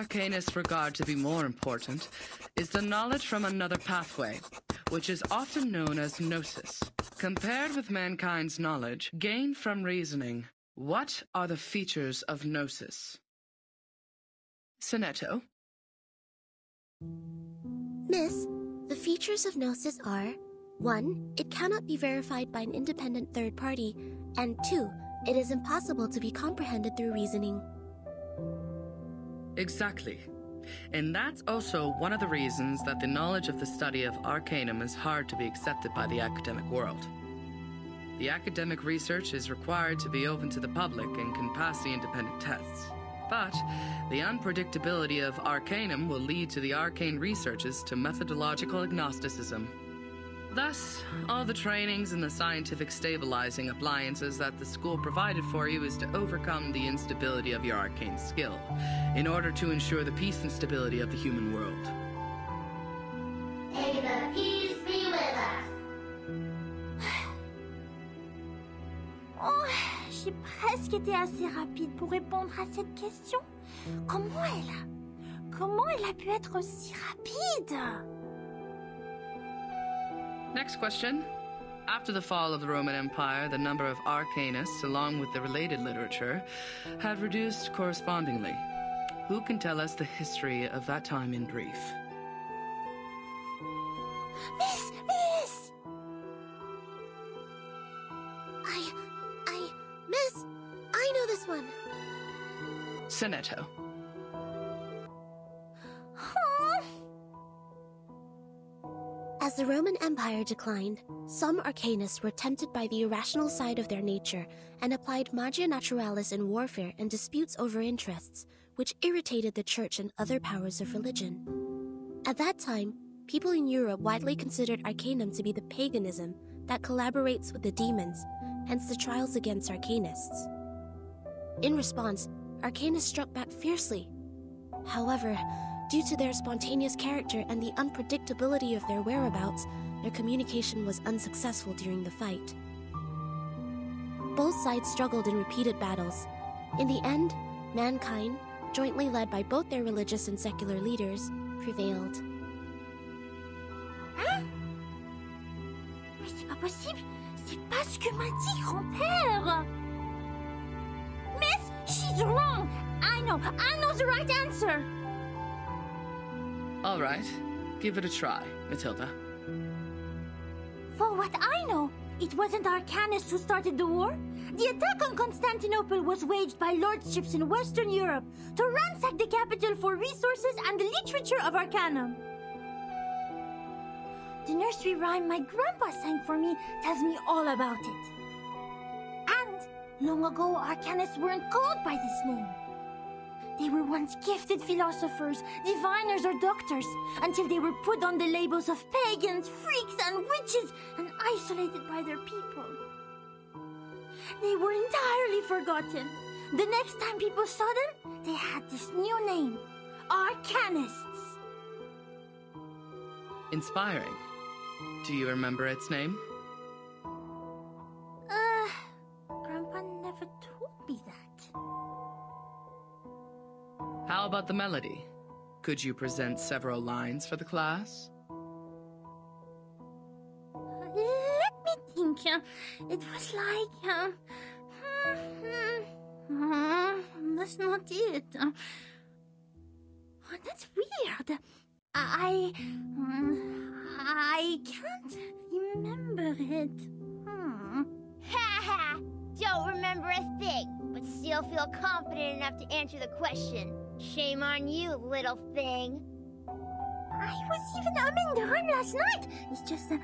arcanists regard to be more important is the knowledge from another pathway, which is often known as gnosis. Compared with mankind's knowledge gained from reasoning, what are the features of gnosis? Sonetto? Miss, the features of Gnosis are 1. It cannot be verified by an independent third party, and 2. It is impossible to be comprehended through reasoning. Exactly. And that's also one of the reasons that the knowledge of the study of Arcanum is hard to be accepted by the academic world. The academic research is required to be open to the public and can pass the independent tests. But the unpredictability of Arcanum will lead to the arcane researches to methodological agnosticism. Thus, all the trainings and the scientific stabilizing appliances that the school provided for you is to overcome the instability of your arcane skill, in order to ensure the peace and stability of the human world. May the peace be with us. Oh, j'ai presque été assez rapide pour répondre à cette question. Comment elle a... Comment elle a pu être aussi rapide Next question. After the fall of the Roman Empire, the number of arcanists, along with the related literature, had reduced correspondingly. Who can tell us the history of that time in brief? Miss, miss I. I. Miss, I know this one. Sonetto. As the Roman Empire declined, some arcanists were tempted by the irrational side of their nature and applied magia naturalis in warfare and disputes over interests, which irritated the church and other powers of religion. At that time, people in Europe widely considered arcanum to be the paganism that collaborates with the demons, hence the trials against arcanists. In response, arcanists struck back fiercely. However, due to their spontaneous character and the unpredictability of their whereabouts, their communication was unsuccessful during the fight. Both sides struggled in repeated battles. In the end, mankind, jointly led by both their religious and secular leaders, prevailed. mais c'est pas possible. C'est pas ce que m'a dit grand-père. Miss, she's wrong. I know, I know the right answer. All right. Give it a try, Matilda. For what I know, it wasn't Arcanists who started the war. The attack on Constantinople was waged by lordships in Western Europe to ransack the capital for resources and the literature of Arcanum. The nursery rhyme my grandpa sang for me tells me all about it. And long ago, Arcanists weren't called by this name. They were once gifted philosophers, diviners, or doctors, until they were put on the labels of pagans, freaks, and witches, and isolated by their people. They were entirely forgotten. The next time people saw them, they had this new name Arcanists. Inspiring. Do you remember its name? About the melody? Could you present several lines for the class? Let me think. It was like. Uh, uh, that's not it. Uh, oh, that's weird. I. I can't remember it. Hmm. Ha ha! Don't remember a thing, but still feel confident enough to answer the question. Shame on you, little thing. I was even umming the rhyme last night. It's just. Uh,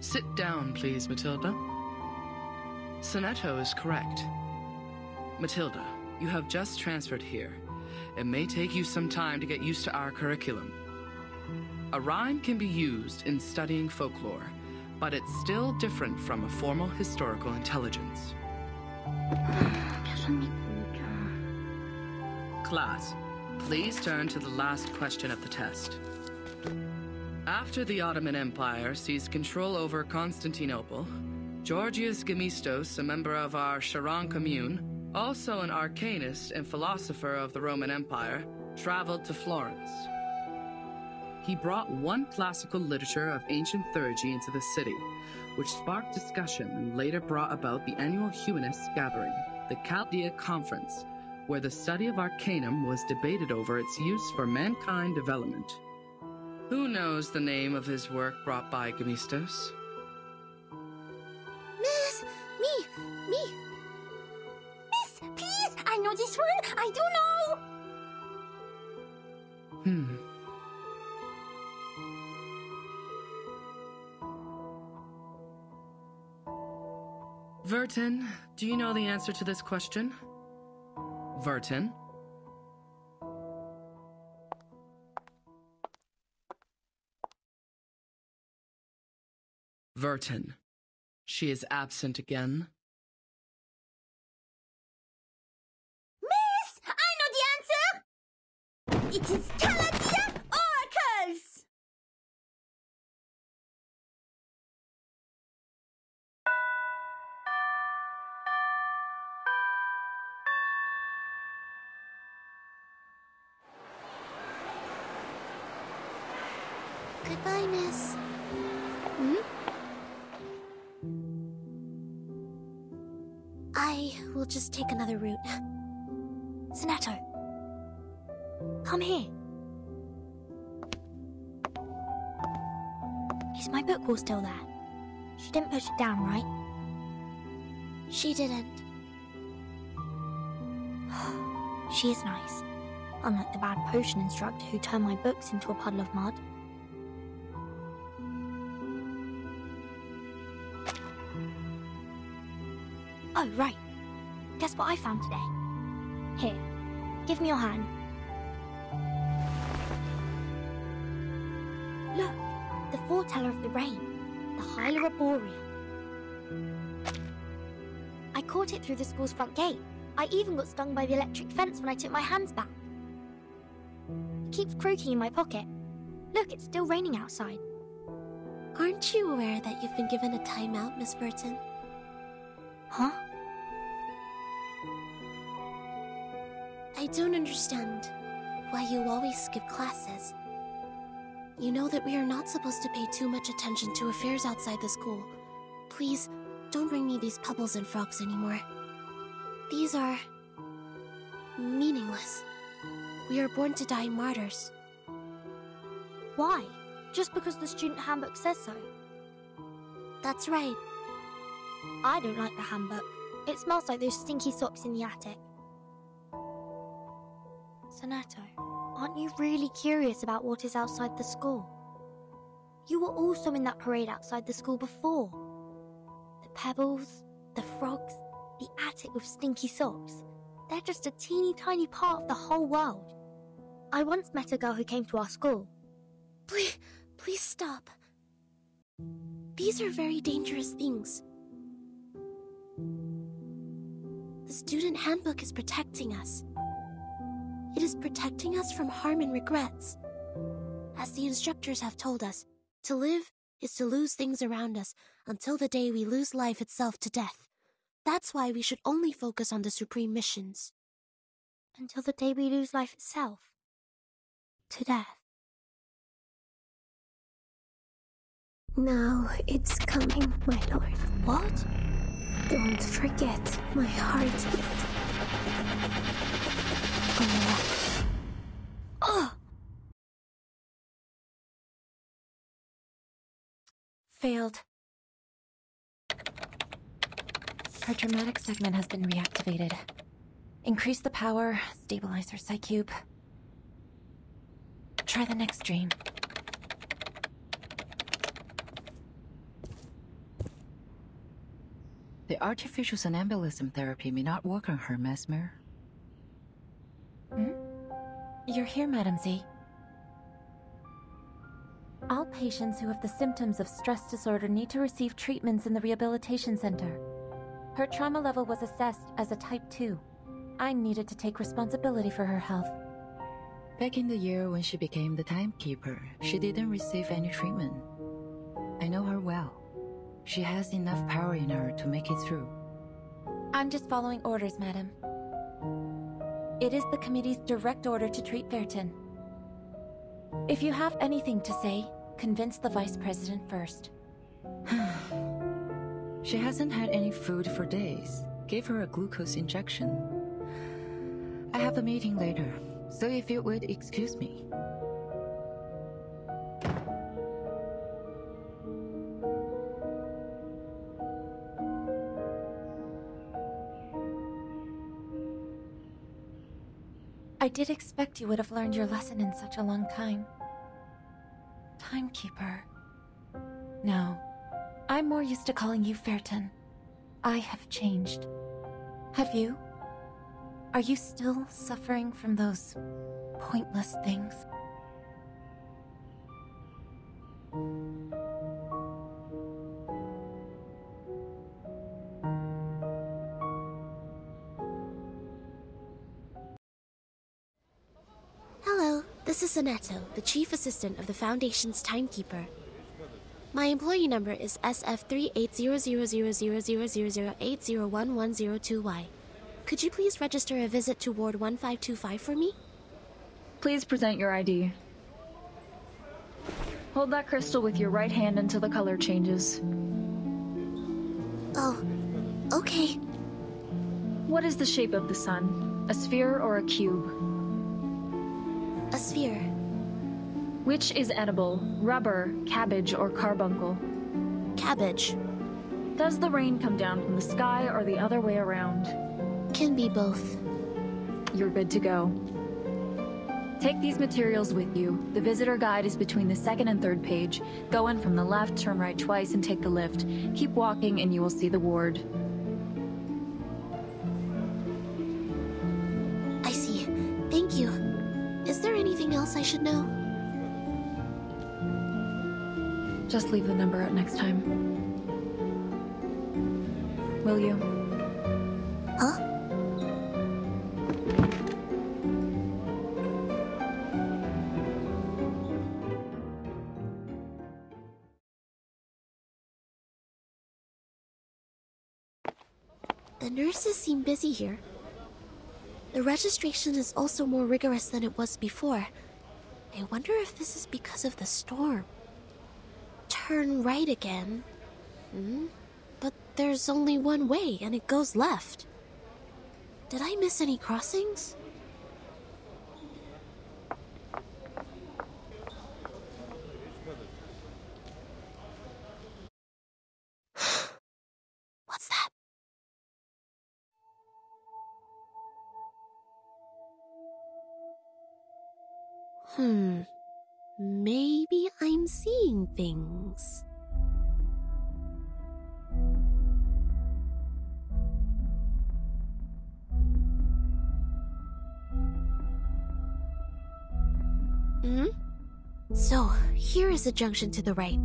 Sit down, please, Matilda. Sonetto is correct. Matilda, you have just transferred here. It may take you some time to get used to our curriculum. A rhyme can be used in studying folklore, but it's still different from a formal historical intelligence. Class, please turn to the last question of the test. After the Ottoman Empire seized control over Constantinople, Georgius Gemistos, a member of our Charon commune, also an arcanist and philosopher of the Roman Empire, traveled to Florence. He brought one classical literature of ancient theurgy into the city, which sparked discussion and later brought about the annual humanists gathering, the Chaldea Conference, where the study of Arcanum was debated over its use for mankind development. Who knows the name of his work brought by Gemistos? Miss, me, me. Miss, please, I know this one. I do know. Hmm. Vertin, do you know the answer to this question? Vertin? Vertin. She is absent again. Miss, I know the answer. It is Chaldea Goodbye, miss. Hmm? I will just take another route. Sonetto, come here. Is my book all still there? She didn't push it down, right? She didn't. She is nice. Unlike the bad potion instructor who turned my books into a puddle of mud. Oh, right. Guess what I found today? Here, give me your hand. Look, the foreteller of the rain, the Hyla Arborea. I caught it through the school's front gate. I even got stung by the electric fence when I took my hands back. It keeps croaking in my pocket. Look, it's still raining outside. Aren't you aware that you've been given a timeout, Miss Vertin? Huh? Don't understand why you always skip classes. You know that we are not supposed to pay too much attention to affairs outside the school. Please, don't bring me these pebbles and frogs anymore. These are... meaningless. We are born to die martyrs. Why? Just because the student handbook says so. That's right. I don't like the handbook. It smells like those stinky socks in the attic. Sonetto, aren't you really curious about what is outside the school? You were also in that parade outside the school before. The pebbles, the frogs, the attic with stinky socks. They're just a teeny tiny part of the whole world. I once met a girl who came to our school. Please, please stop. These are very dangerous things. The student handbook is protecting us. It is protecting us from harm and regrets. As the instructors have told us, to live is to lose things around us until the day we lose life itself to death. That's why we should only focus on the supreme missions. Until the day we lose life itself. To death. Now it's coming, my lord. What? Don't forget my heartbeat. Oh. Oh! Failed. Her dramatic segment has been reactivated. Increase the power, stabilize her psycube. Try the next dream. The artificial somnambulism therapy may not work on her, Mesmer. You're here, Madam Z. All patients who have the symptoms of stress disorder need to receive treatments in the rehabilitation center. Her trauma level was assessed as a type 2. I needed to take responsibility for her health. Back in the year when she became the timekeeper, she didn't receive any treatment. I know her well. She has enough power in her to make it through. I'm just following orders, madam. It is the committee's direct order to treat Vertin. If you have anything to say, convince the vice president first. she hasn't had any food for days. Gave her a glucose injection. I have a meeting later, so if you would excuse me. Did expect you would have learned your lesson in such a long time. Timekeeper. No. I'm more used to calling you Vertin. I have changed. Have you? Are you still suffering from those pointless things? Sonetto, the chief assistant of the Foundation's timekeeper. My employee number is SF38000000801102Y. Could you please register a visit to Ward 1525 for me? Please present your ID. Hold that crystal with your right hand until the color changes. Oh, okay. What is the shape of the sun? A sphere or a cube? Which is edible? Rubber, cabbage, or carbuncle? Cabbage. Does the rain come down from the sky or the other way around? Can be both. You're good to go. Take these materials with you. The visitor guide is between the second and third page. Go in from the left, turn right twice, and take the lift. Keep walking and you will see the ward. I see. Thank you. Is there anything else I should know? Just leave the number out next time. Will you? Huh? The nurses seem busy here. The registration is also more rigorous than it was before. I wonder if this is because of the storm. Turn right again. Hmm? But there's only one way, and it goes left. Did I miss any crossings? Here is the junction to the right.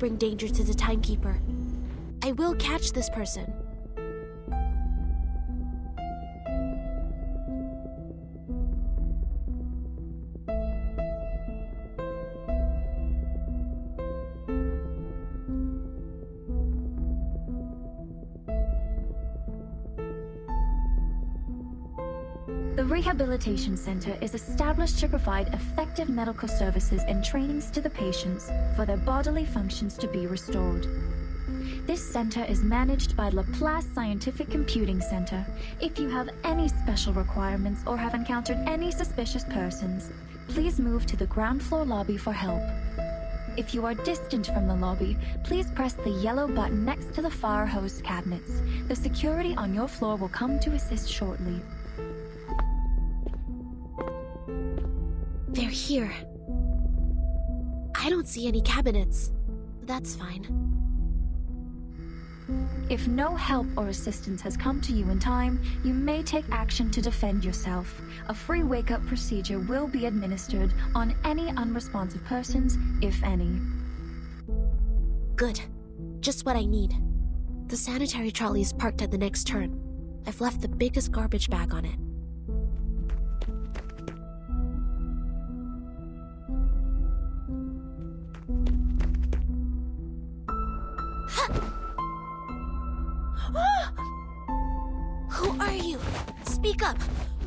Bring danger to the timekeeper. I will catch this person. Rehabilitation Center is established to provide effective medical services and trainings to the patients for their bodily functions to be restored. This center is managed by Laplace Scientific Computing Center. If you have any special requirements or have encountered any suspicious persons, please move to the ground floor lobby for help. If you are distant from the lobby, please press the yellow button next to the fire hose cabinets. The security on your floor will come to assist shortly. They're here. I don't see any cabinets. That's fine. If no help or assistance has come to you in time, you may take action to defend yourself. A free wake-up procedure will be administered on any unresponsive persons, if any. Good. Just what I need. The sanitary trolley is parked at the next turn. I've left the biggest garbage bag on it.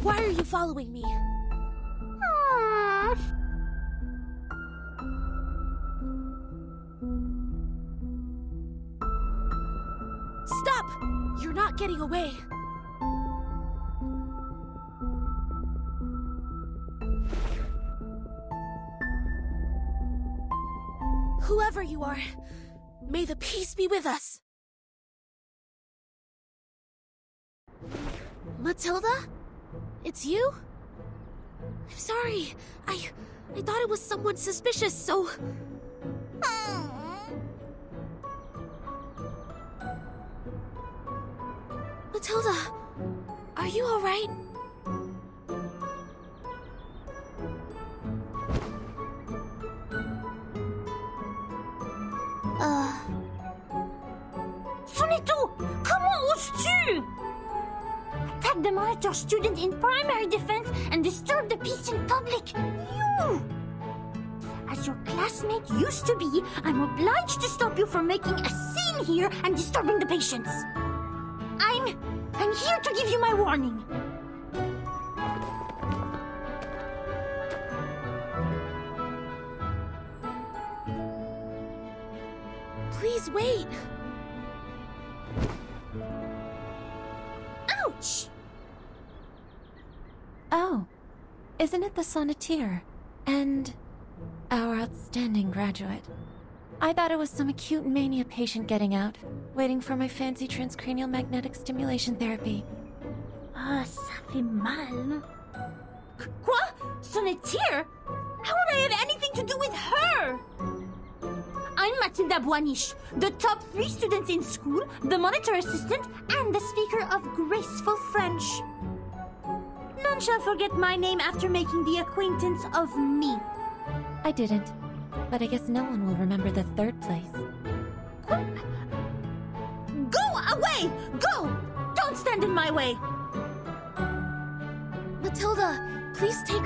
Why are you following me? Ah. Stop! You're not getting away. Whoever you are, may the peace be with us. Matilda? It's you? I'm sorry. I I thought it was someone suspicious, so Matilda, are you alright? Uh, Sonetto, comment oses-tu? Attack the monitor student in primary defense and disturb the peace in public. You! As your classmate used to be, I'm obliged to stop you from making a scene here and disturbing the patients. I'm... I'm here to give you my warning. please wait. Ouch! Oh, isn't it the sonneteer? And our outstanding graduate. I thought it was some acute mania patient getting out, waiting for my fancy transcranial magnetic stimulation therapy. Ah, ça fait mal. Qu- Quoi? Sonneteer? How would I have anything to do with her? I'm Matilda Bouanich, the top three students in school, the monitor assistant, and the speaker of graceful French. None shall forget my name after making the acquaintance of me. I didn't, but I guess no one will remember the third place. Go away! Go! Don't stand in my way! Matilda, please take.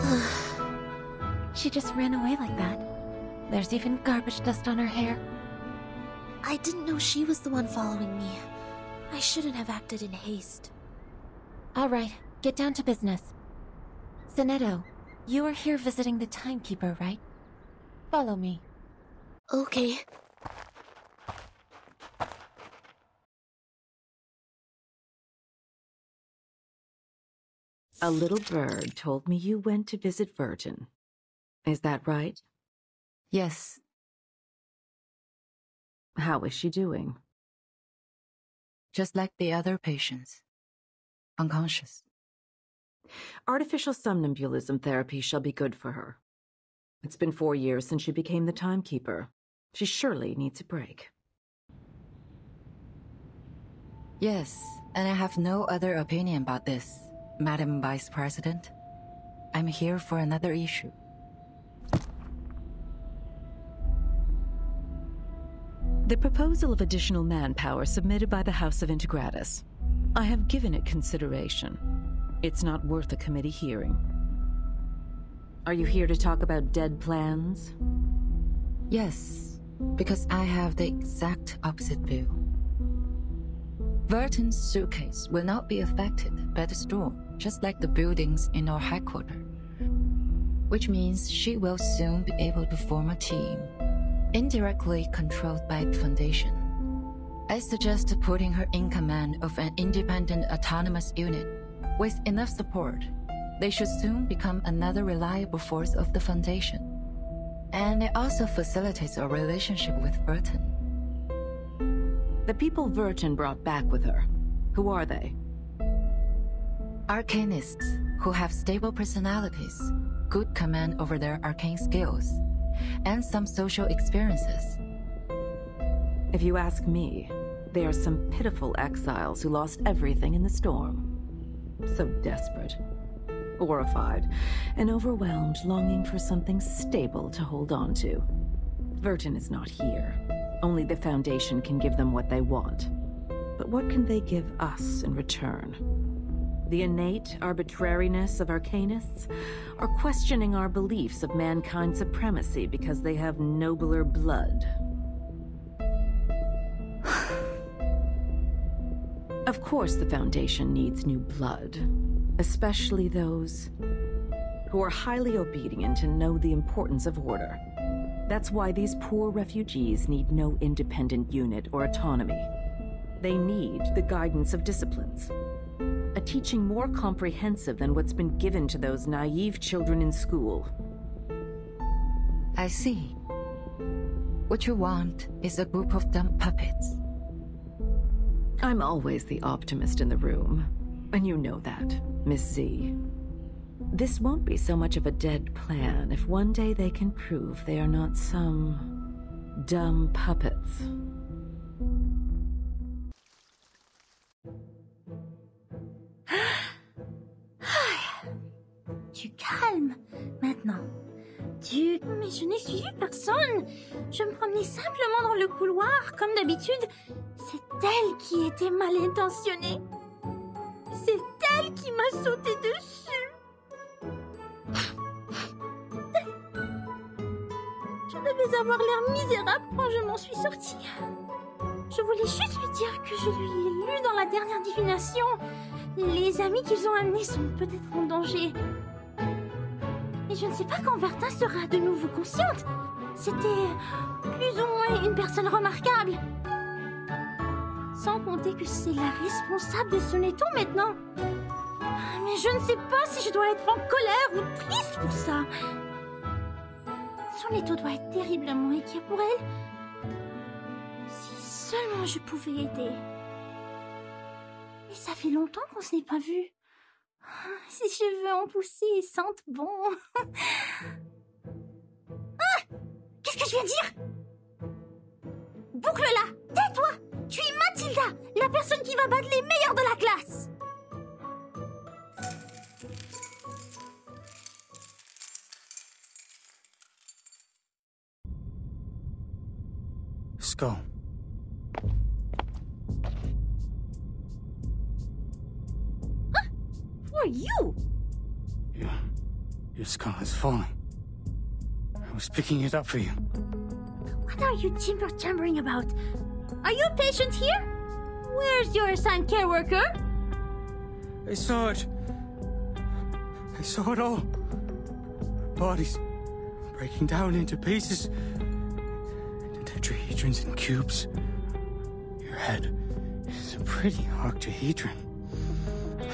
She just ran away like that. There's even garbage dust on her hair. I didn't know she was the one following me. I shouldn't have acted in haste. All right, get down to business. Sonetto, you are here visiting the timekeeper, right? Follow me. Okay. A little bird told me you went to visit Vertin. Is that right? Yes, How is she doing? just like the other patients. Unconscious. Artificial somnambulism therapy shall be good for her. It's been four years since she became the timekeeper. She surely needs a break. Yes, and I have no other opinion about this, Madam Vice President. I'm here for another issue. The proposal of additional manpower submitted by the House of Integratus. I have given it consideration. It's not worth a committee hearing. Are you here to talk about dead plans? Yes, because I have the exact opposite view. Vertin's suitcase will not be affected by the storm, just like the buildings in our headquarters. Which means she will soon be able to form a team, indirectly controlled by the Foundation. I suggest putting her in command of an independent autonomous unit With enough support, they should soon become another reliable force of the Foundation. And it also facilitates our relationship with Vertin. The people Vertin brought back with her, who are they? Arcanists who have stable personalities, good command over their arcane skills, and some social experiences. If you ask me, they are some pitiful exiles who lost everything in the storm. So desperate, horrified, and overwhelmed, longing for something stable to hold on to. Vertin is not here. Only the Foundation can give them what they want. But what can they give us in return? The innate arbitrariness of arcanists, or questioning our beliefs of mankind's supremacy because they have nobler blood. of course the Foundation needs new blood, especially those who are highly obedient and know the importance of order. That's why these poor refugees need no independent unit or autonomy. They need the guidance of disciplines a teaching more comprehensive than what's been given to those naive children in school. I see. What you want is a group of dumb puppets. I'm always the optimist in the room. And you know that, Miss Z. This won't be so much of a dead plan if one day they can prove they are not some... dumb puppets. Tu calmes maintenant. Tu... Mais je n'ai suivi personne. Je me promenais simplement dans le couloir, comme d'habitude. C'est elle qui était mal intentionnée. C'est elle qui m'a sauté dessus. Je devais avoir l'air misérable quand je m'en suis sortie. Je voulais juste lui dire que je lui ai lu dans la dernière divination. Les amis qu'ils ont amenés sont peut-être en danger. Mais je ne sais pas quand Vertin sera de nouveau consciente. C'était plus ou moins une personne remarquable. Sans compter que c'est la responsable de son étau maintenant. Mais je ne sais pas si je dois être en colère ou triste pour ça. Son étau doit être terriblement inquiet pour elle. Seulement je pouvais aider. Mais ça fait longtemps qu'on se n'est pas vu. Ses cheveux ont poussé et sentent bon. Ah Qu'est-ce que je viens de dire? Boucle-la Tais-toi Tu es Mathilda, la personne qui va battre les meilleurs de la classe Skull. Are you? Your, your skull is falling. I was picking it up for you. What are you timber-chambering about? Are you a patient here? Where's your assigned care worker? I saw it. I saw it all. Bodies breaking down into pieces. The tetrahedrons and cubes. Your head is a pretty octahedron.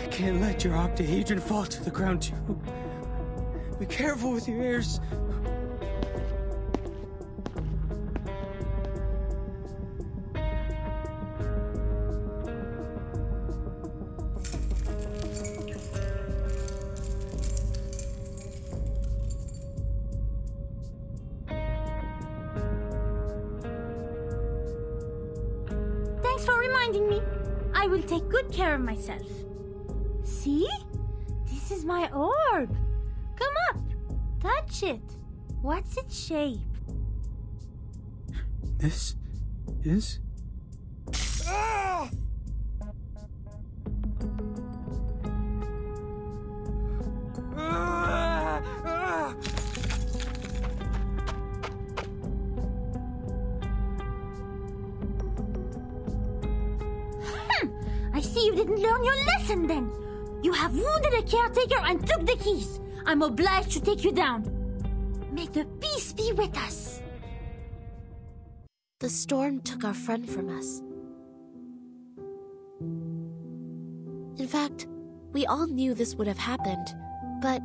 I can't let your octahedron fall to the ground, too. Be careful with your ears. Shape? This is. Ah! Ah! Ah! I see you didn't learn your lesson then. You have wounded a caretaker and took the keys. I'm obliged to take you down. With us. The storm took our friend from us. In fact, We all knew this would have happened, but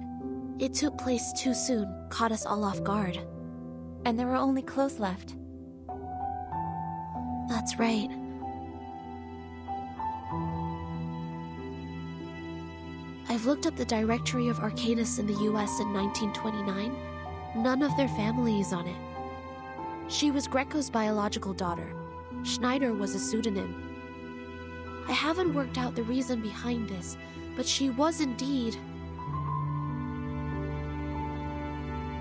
it took place too soon, caught us all off guard. And there were only clothes left. That's right. I've looked up the directory of Arcanists in the US in 1929. None of their family is on it. She was Greco's biological daughter. Schneider was a pseudonym. I haven't worked out the reason behind this, but she was indeed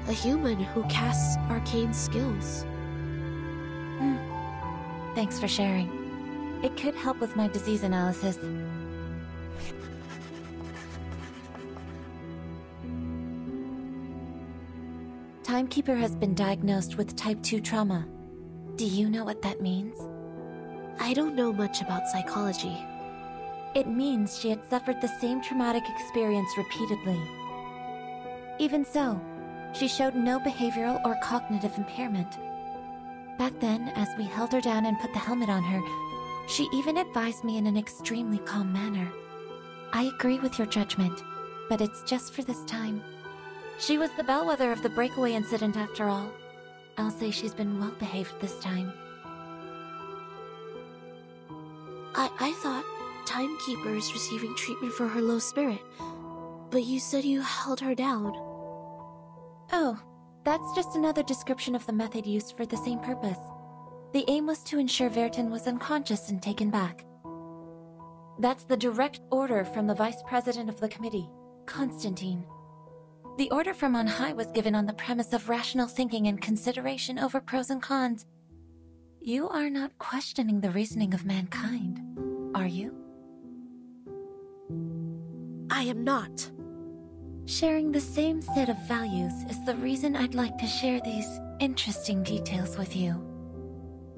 a human who casts arcane skills. Hmm. Thanks for sharing. It could help with my disease analysis. Timekeeper has been diagnosed with type 2 trauma. Do you know what that means? I don't know much about psychology. It means she had suffered the same traumatic experience repeatedly. Even so, she showed no behavioral or cognitive impairment. Back then, as we held her down and put the helmet on her, she even advised me in an extremely calm manner. I agree with your judgment, but it's just for this time. She was the bellwether of the breakaway incident after all. I'll say she's been well behaved this time. I, I thought Timekeeper is receiving treatment for her low spirit, but you said you held her down. Oh, that's just another description of the method used for the same purpose. The aim was to ensure Vertin was unconscious and taken back. That's the direct order from the Vice President of the Committee, Constantine. The order from on high was given on the premise of rational thinking and consideration over pros and cons. You are not questioning the reasoning of mankind, are you? I am not. Sharing the same set of values is the reason I'd like to share these interesting details with you.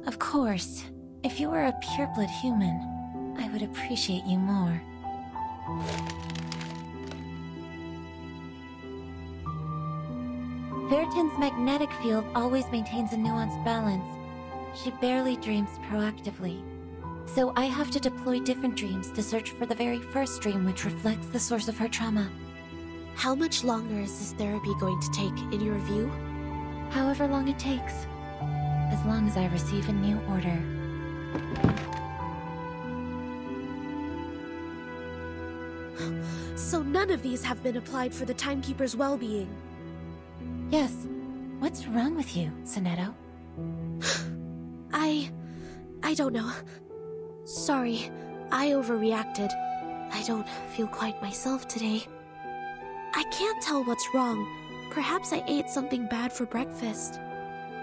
Of course, if you were a pureblood human, I would appreciate you more. Vertin's magnetic field always maintains a nuanced balance. She barely dreams proactively. So I have to deploy different dreams to search for the very first dream which reflects the source of her trauma. How much longer is this therapy going to take, in your view? However long it takes. As long as I receive a new order. So none of these have been applied for the Timekeeper's well-being? Yes. What's wrong with you, Sonetto? I... I don't know. Sorry, I overreacted. I don't feel quite myself today. I can't tell what's wrong. Perhaps I ate something bad for breakfast.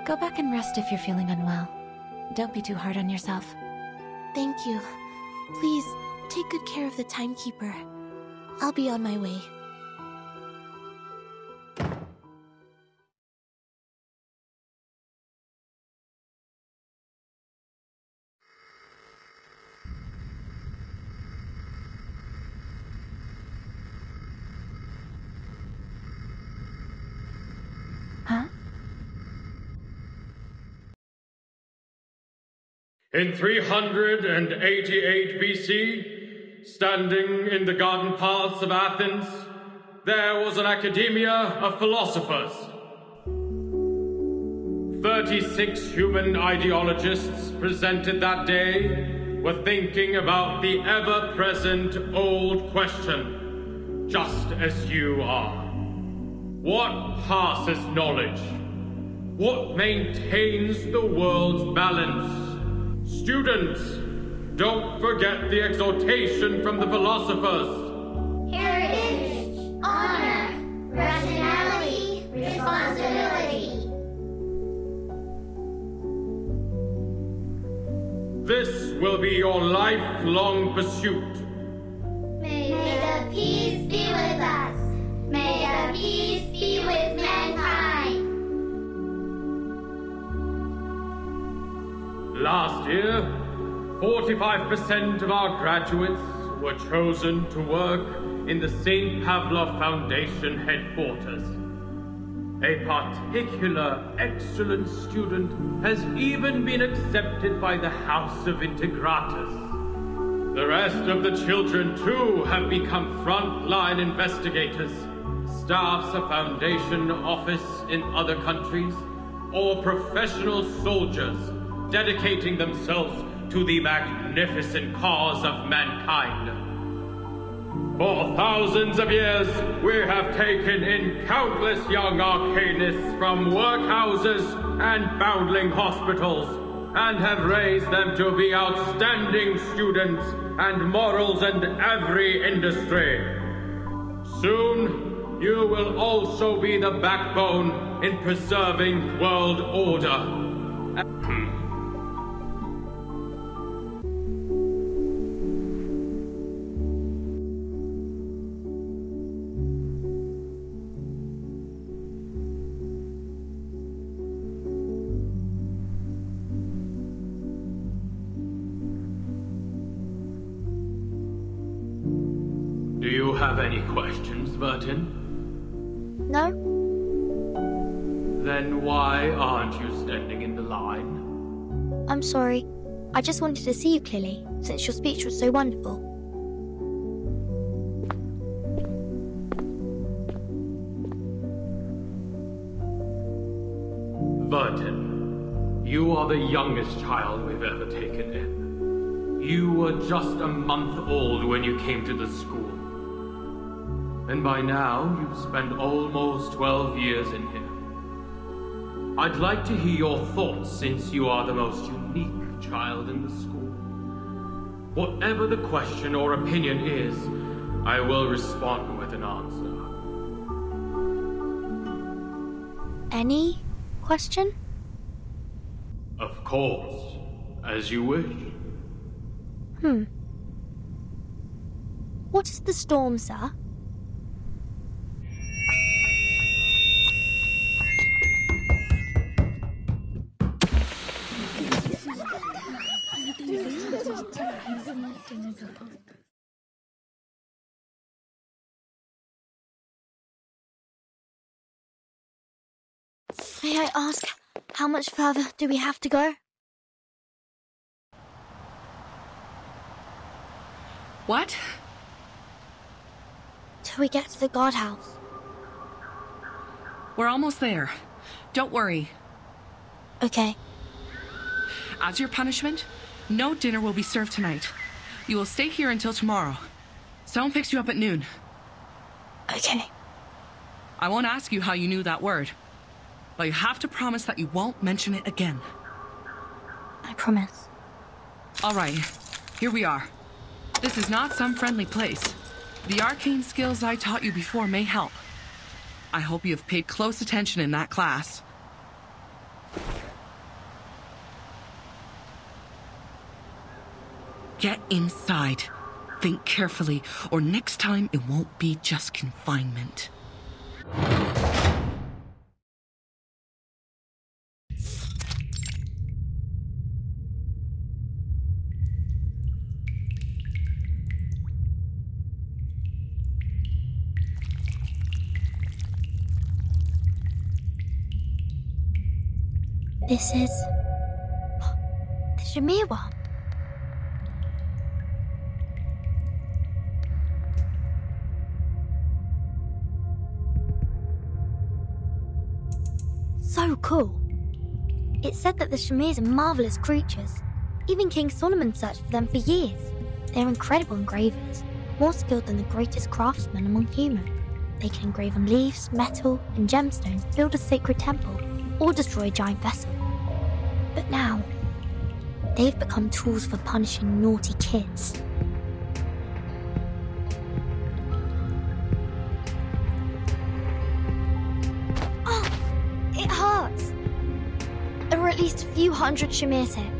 Go back and rest if you're feeling unwell. Don't be too hard on yourself. Thank you. Please, take good care of the timekeeper. I'll be on my way. In 388 BC, standing in the garden paths of Athens, there was an academia of philosophers. 36 human ideologists presented that day were thinking about the ever present old question, just as you are. What passes knowledge? What maintains the world's balance? Students, don't forget the exhortation from the philosophers. Heritage, honor, rationality, responsibility. This will be your lifelong pursuit. May the peace be with us. May the peace be with mankind. Last year, 45% of our graduates were chosen to work in the St. Pavlov Foundation headquarters. A particular excellent student has even been accepted by the House of Integratus. The rest of the children, too, have become frontline investigators, staffs a Foundation office in other countries, or professional soldiers dedicating themselves to the magnificent cause of mankind. For thousands of years, we have taken in countless young arcanists from workhouses and foundling hospitals and have raised them to be outstanding students and morals in every industry. Soon, you will also be the backbone in preserving world order. Hmm. Questions, Burton? No? Then why aren't you standing in the line? I'm sorry. I just wanted to see you clearly, since your speech was so wonderful. Burton, you are the youngest child we've ever taken in. You were just a month old when you came to the school. And by now, you've spent almost 12 years in here. I'd like to hear your thoughts since you are the most unique child in the school. Whatever the question or opinion is, I will respond with an answer. Any question? Of course, as you wish. Hmm. What is the storm, sir? I ask, how much further do we have to go? What? Till we get to the guardhouse. We're almost there. Don't worry. Okay. As your punishment, no dinner will be served tonight. You will stay here until tomorrow. Someone picks you up at noon. Okay. I won't ask you how you knew that word, but you have to promise that you won't mention it again. I promise. All right, here we are. This is not some friendly place. The arcane skills I taught you before may help. I hope you have paid close attention in that class. Get inside. Think carefully, or next time it won't be just confinement. This is. the Shamir one. So cool. It said that the Shamirs are marvelous creatures. Even King Solomon searched for them for years. They're incredible engravers, more skilled than the greatest craftsmen among humans. They can engrave on leaves, metal, and gemstones, build a sacred temple, or destroy a giant vessel. But now, they've become tools for punishing naughty kids. Oh, it hurts. There are at least a few hundred here,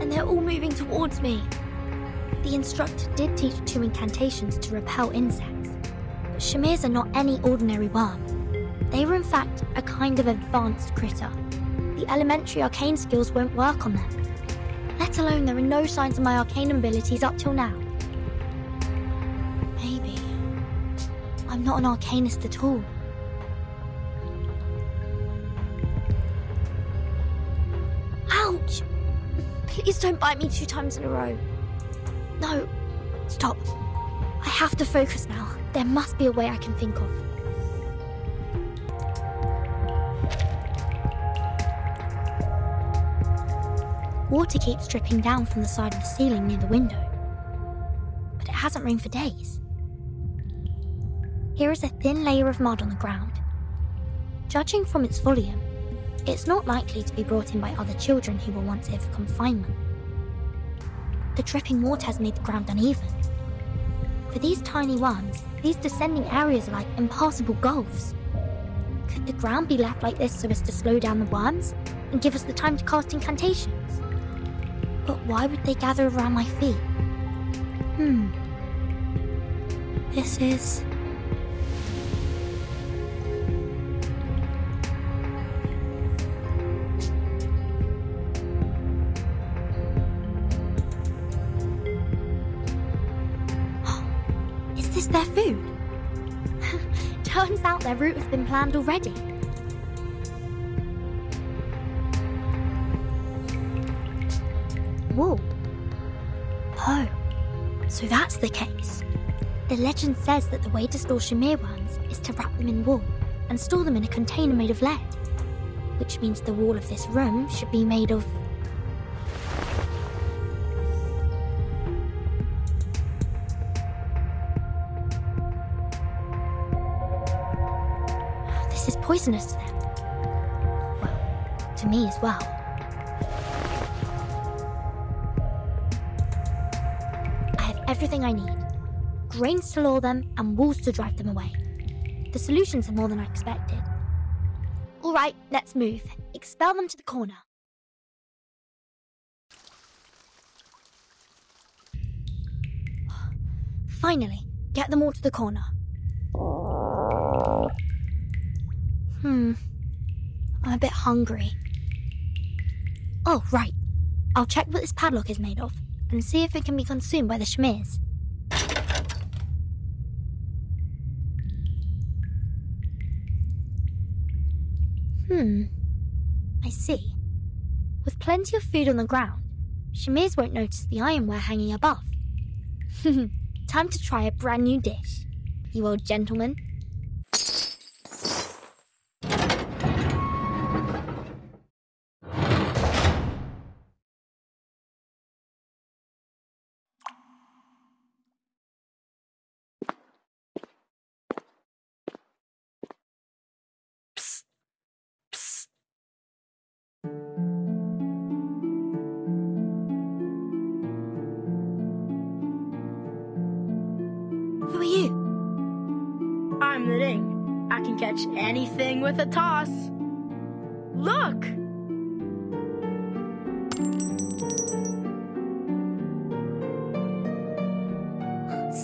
and they're all moving towards me. The instructor did teach two incantations to repel insects, but Shamirs are not any ordinary worm. They were in fact a kind of advanced critter. The elementary arcane skills won't work on them. Let alone there are no signs of my arcane abilities up till now. Maybe I'm not an arcanist at all. Ouch! Please don't bite me two times in a row. No, Stop. I have to focus now. There must be a way I can think of. Water keeps dripping down from the side of the ceiling near the window. But it hasn't rained for days. Here is a thin layer of mud on the ground. Judging from its volume, it's not likely to be brought in by other children who were once here for confinement. The dripping water has made the ground uneven. For these tiny ones, these descending areas are like impassable gulfs. Could the ground be left like this so as to slow down the worms and give us the time to cast incantations? But why would they gather around my feet? Hmm. This is. Is this their food? Turns out their route has been planned already. The case. The legend says that the way to store Shamir worms is to wrap them in wool and store them in a container made of lead. Which means the wall of this room should be made of. This is poisonous to them. Well, to me as well. Everything I need grains to lure them and wolves to drive them away. The solutions are more than I expected. All right, let's move. Expel them to the corner. Finally, get them all to the corner. Hmm. I'm a bit hungry. Oh, right. I'll check what this padlock is made of and see if it can be consumed by the Shamirs. Hmm. I see. With plenty of food on the ground, Shamirs won't notice the ironware hanging above. Time to try a brand new dish, you old gentleman. Catch anything with a toss. Look!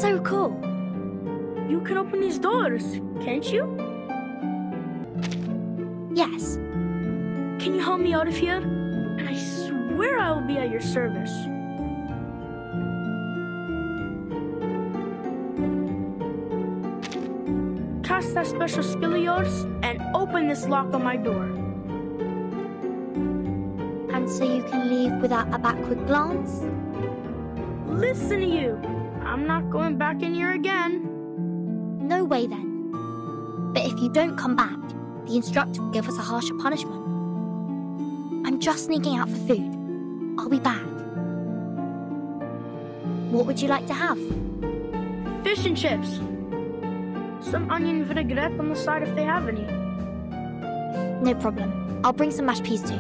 So cool. You can open these doors, can't you? Yes. Can you help me out of here? And I swear I will be at your service. That special skill of yours and open this lock on my door. And so you can leave without a backward glance? Listen to you. I'm not going back in here again. No way then. But if you don't come back, the instructor will give us a harsher punishment. I'm just sneaking out for food. I'll be back. What would you like to have? Fish and chips. Some onion vinaigrette on the side if they have any. No problem. I'll bring some mashed peas too.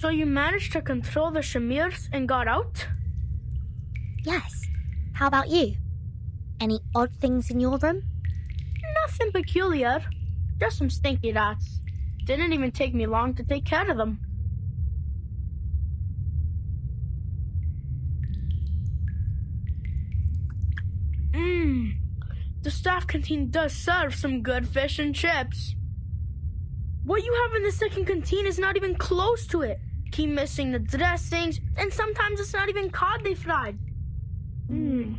So you managed to control the Shamirs and got out? Yes. How about you? Any odd things in your room? Nothing peculiar. Just some stinky rats. Didn't even take me long to take care of them. Staff canteen does serve some good fish and chips. What you have in the second canteen is not even close to it. Keep missing the dressings, and sometimes it's not even cod they fried. Hmm.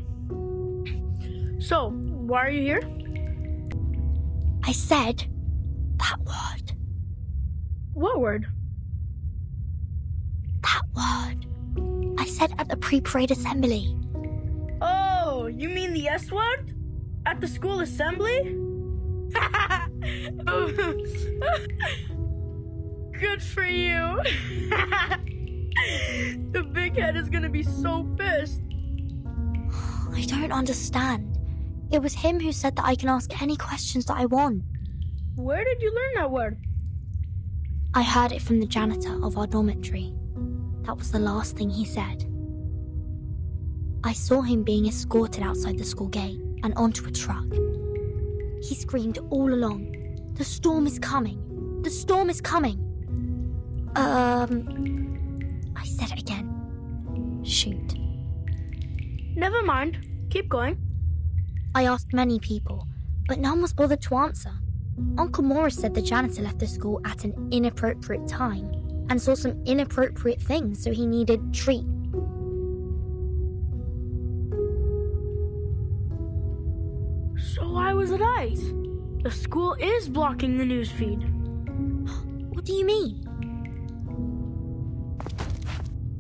So, why are you here? I said that word. What word? That word. I said at the pre-parade assembly. Oh, you mean the S word? At the school assembly? Good for you. the big head is gonna be so pissed. I don't understand. It was him who said that I can ask any questions that I want. Where did you learn that word? I heard it from the janitor of our dormitory. That was the last thing he said. I saw him being escorted outside the school gate and onto a truck. He screamed all along, The storm is coming! The storm is coming! Um. I said it again. Shoot. Never mind. Keep going. I asked many people, but none was bothered to answer. Uncle Morris said the janitor left the school at an inappropriate time and saw some inappropriate things, so he needed treat. Right. The school is blocking the newsfeed. What do you mean?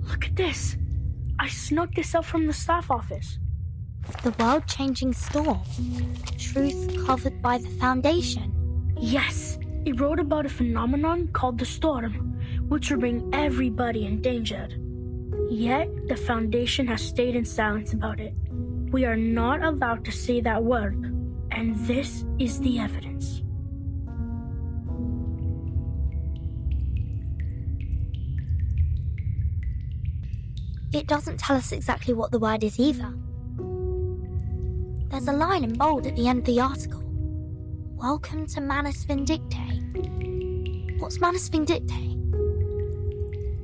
Look at this. I snuck this up from the staff office. The world changing storm. Truth covered by the Foundation. Yes, it wrote about a phenomenon called the storm, which will bring everybody endangered. Yet, the Foundation has stayed in silence about it. We are not allowed to say that word, and this is the evidence. It doesn't tell us exactly what the word is either. There's a line in bold at the end of the article. Welcome to Manus Vindictae. What's Manus Vindictae?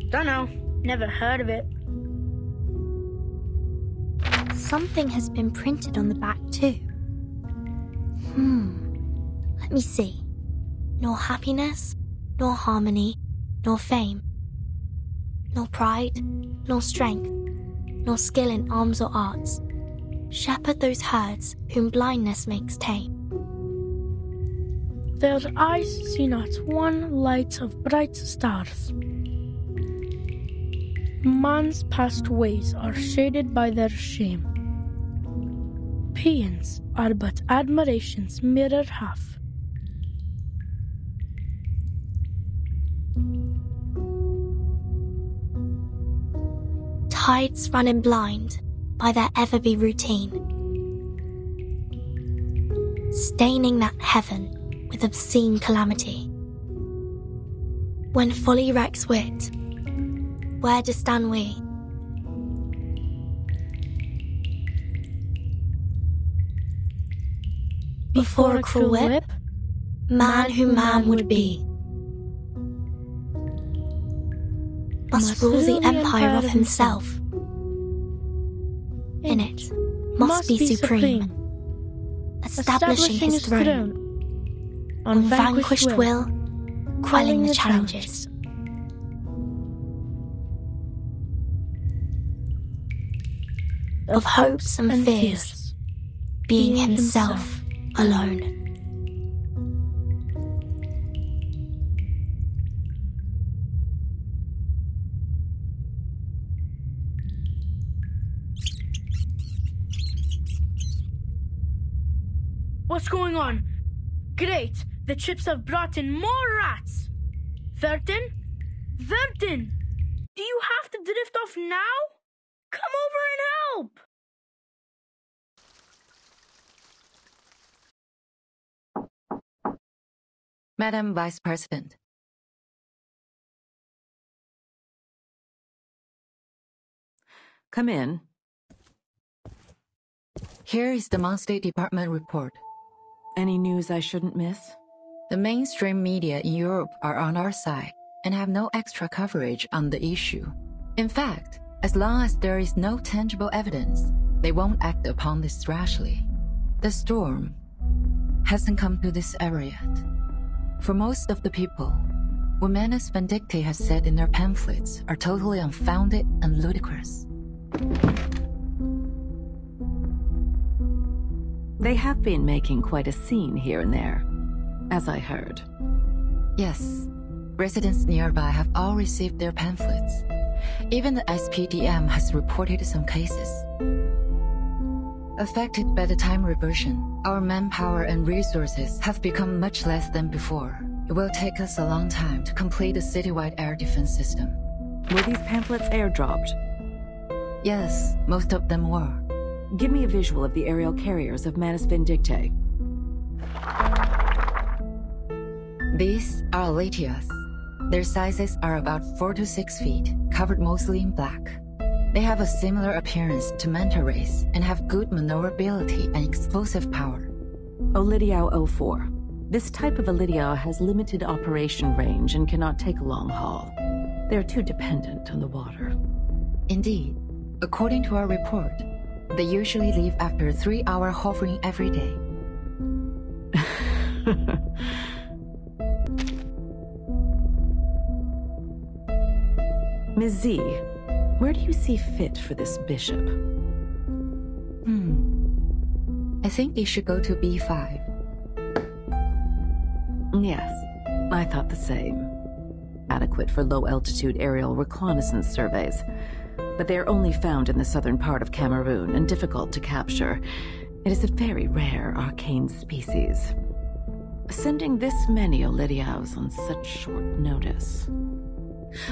Dunno. Never heard of it. Something has been printed on the back too. Hmm. Let me see. Nor happiness, nor harmony, nor fame. Nor pride, nor strength, nor skill in arms or arts. Shepherd those herds whom blindness makes tame. Their eyes see not one light of bright stars. Man's past ways are shaded by their shame. Paeans are but admiration's mirror half. Tides running blind by their ever be routine, staining that heaven with obscene calamity. When folly wrecks wit, where do stand we? Before a cruel whip, man who man would be. Must rule the empire of himself. In it, must be supreme, establishing his throne. On vanquished will, quelling the challenges. Of hopes and fears, being himself alone. What's going on? Great! The chips have brought in more rats! Vertin? Vertin! Do you have to drift off now? Come over and help! Madam Vice President. Come in. Here is the Mon State Department report. Any news I shouldn't miss? The mainstream media in Europe are on our side and have no extra coverage on the issue. In fact, as long as there is no tangible evidence, they won't act upon this rashly. The storm hasn't come to this area yet. For most of the people, what Manus Vindictae has said in their pamphlets are totally unfounded and ludicrous. They have been making quite a scene here and there, as I heard. Yes, residents nearby have all received their pamphlets. Even the SPDM has reported some cases. Affected by the time reversion, our manpower and resources have become much less than before. It will take us a long time to complete the citywide air defense system. Were these pamphlets airdropped? Yes, most of them were. Give me a visual of the aerial carriers of Manus Vindictae. These are Aletias. Their sizes are about 4 to 6 feet, covered mostly in black. They have a similar appearance to manta rays and have good maneuverability and explosive power. Olidiao 04. This type of Olidiao has limited operation range and cannot take a long haul. They are too dependent on the water. Indeed. According to our report, they usually leave after a three-hour hovering every day. Ms. Z, where do you see fit for this bishop? Hmm. I think you should go to B5. Yes, I thought the same. Adequate for low-altitude aerial reconnaissance surveys. But they are only found in the southern part of Cameroon and difficult to capture. It is a very rare arcane species. Sending this many Olidiaos on such short notice.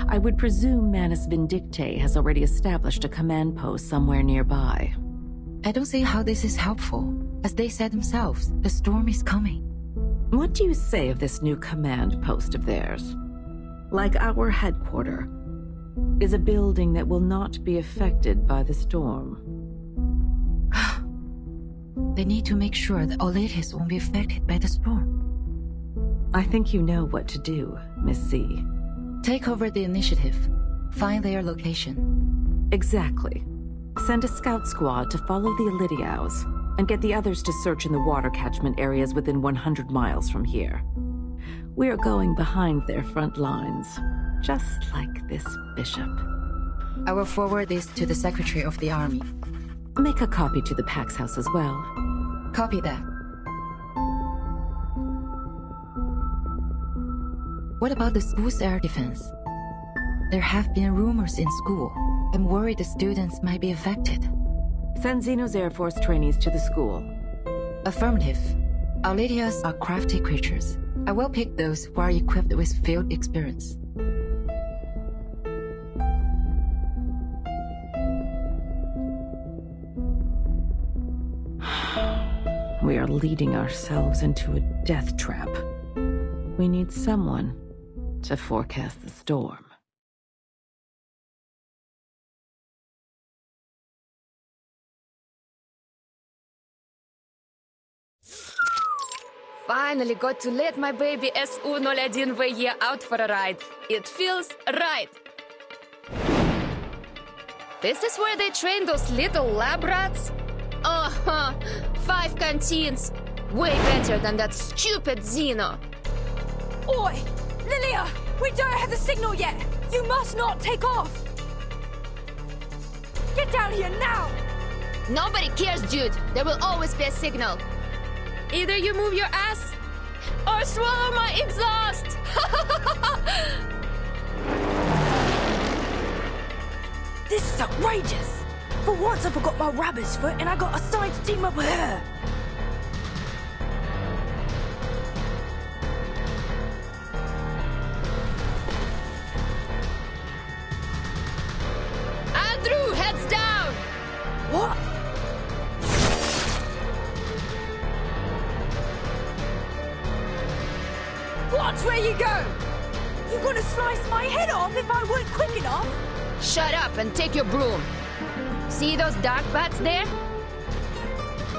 I would presume Manus Vindictae has already established a command post somewhere nearby. I don't see how this is helpful. As they said themselves, the storm is coming. What do you say of this new command post of theirs? Like our headquarters, is a building that will not be affected by the storm. they need to make sure that Oletis won't be affected by the storm. I think you know what to do, Miss Z. Take over the initiative. Find their location. Exactly. Send a scout squad to follow the Elidiaos, and get the others to search in the water catchment areas within 100 miles from here. We are going behind their front lines, just like this bishop. I will forward this to the Secretary of the Army. Make a copy to the Pax House as well. Copy that. What about the school's air defense? There have been rumors in school. I'm worried the students might be affected. Send Xenos Air Force trainees to the school. Affirmative. Aletias are crafty creatures. I will pick those who are equipped with field experience. We are leading ourselves into a death trap. We need someone to forecast the storm. Finally got to let my baby SU-01VE out for a ride. It feels right. This is where they train those little lab rats? Uh-huh. Five canteens. Way better than that stupid Xeno. Oi! Lilia! We don't have the signal yet! You must not take off! Get down here now! Nobody cares, dude. There will always be a signal. Either you move your ass or swallow my exhaust! this is outrageous! For once I forgot my rabbit's foot and I got assigned to team up with her! Andrew, heads down! What? Watch where you go! You're gonna slice my head off if I weren't quick enough! Shut up and take your broom. See those dark bats there?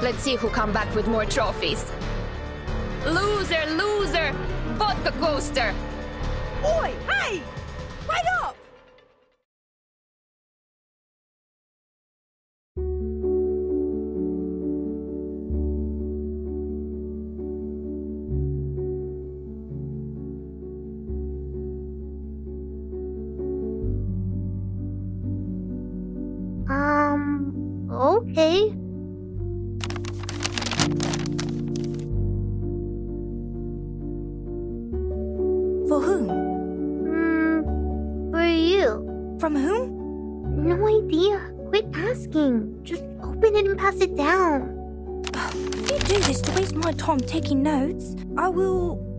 Let's see who come back with more trophies. Loser, loser! Vodka coaster! Oi, hey! Wait up! Okay. For whom? Hmm, for you. From whom? No idea. Quit asking. Just open it and pass it down. If you do this to waste my time taking notes, I will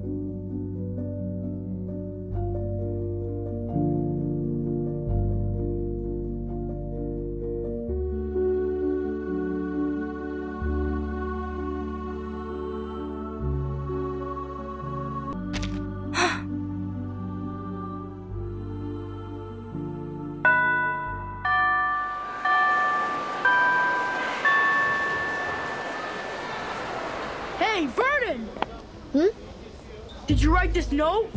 this note?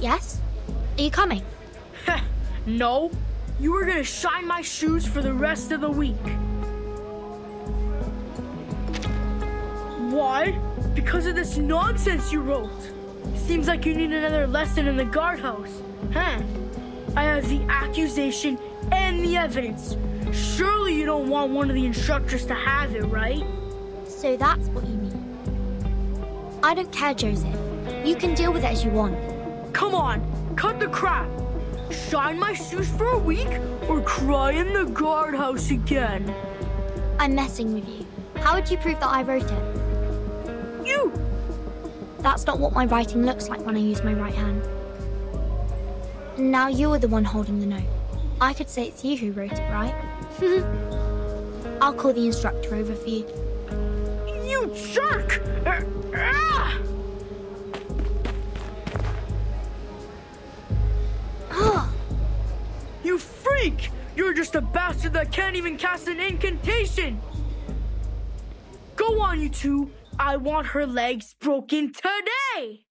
Yes? Are you coming? no. You were gonna shine my shoes for the rest of the week. Why? Because of this nonsense you wrote. Seems like you need another lesson in the guardhouse. Huh? I have the accusation and the evidence. Surely you don't want one of the instructors to have it, right? So that's what you mean. I don't care, Joseph. You can deal with it as you want. Come on, cut the crap. Shine my shoes for a week or cry in the guardhouse again. I'm messing with you. How would you prove that I wrote it? You! That's not what my writing looks like when I use my right hand. Now you're the one holding the note. I could say it's you who wrote it, right? I'll call the instructor over for you. You jerk! Ah! you freak! You're just a bastard that can't even cast an incantation! Go on, you two! I want her legs broken today!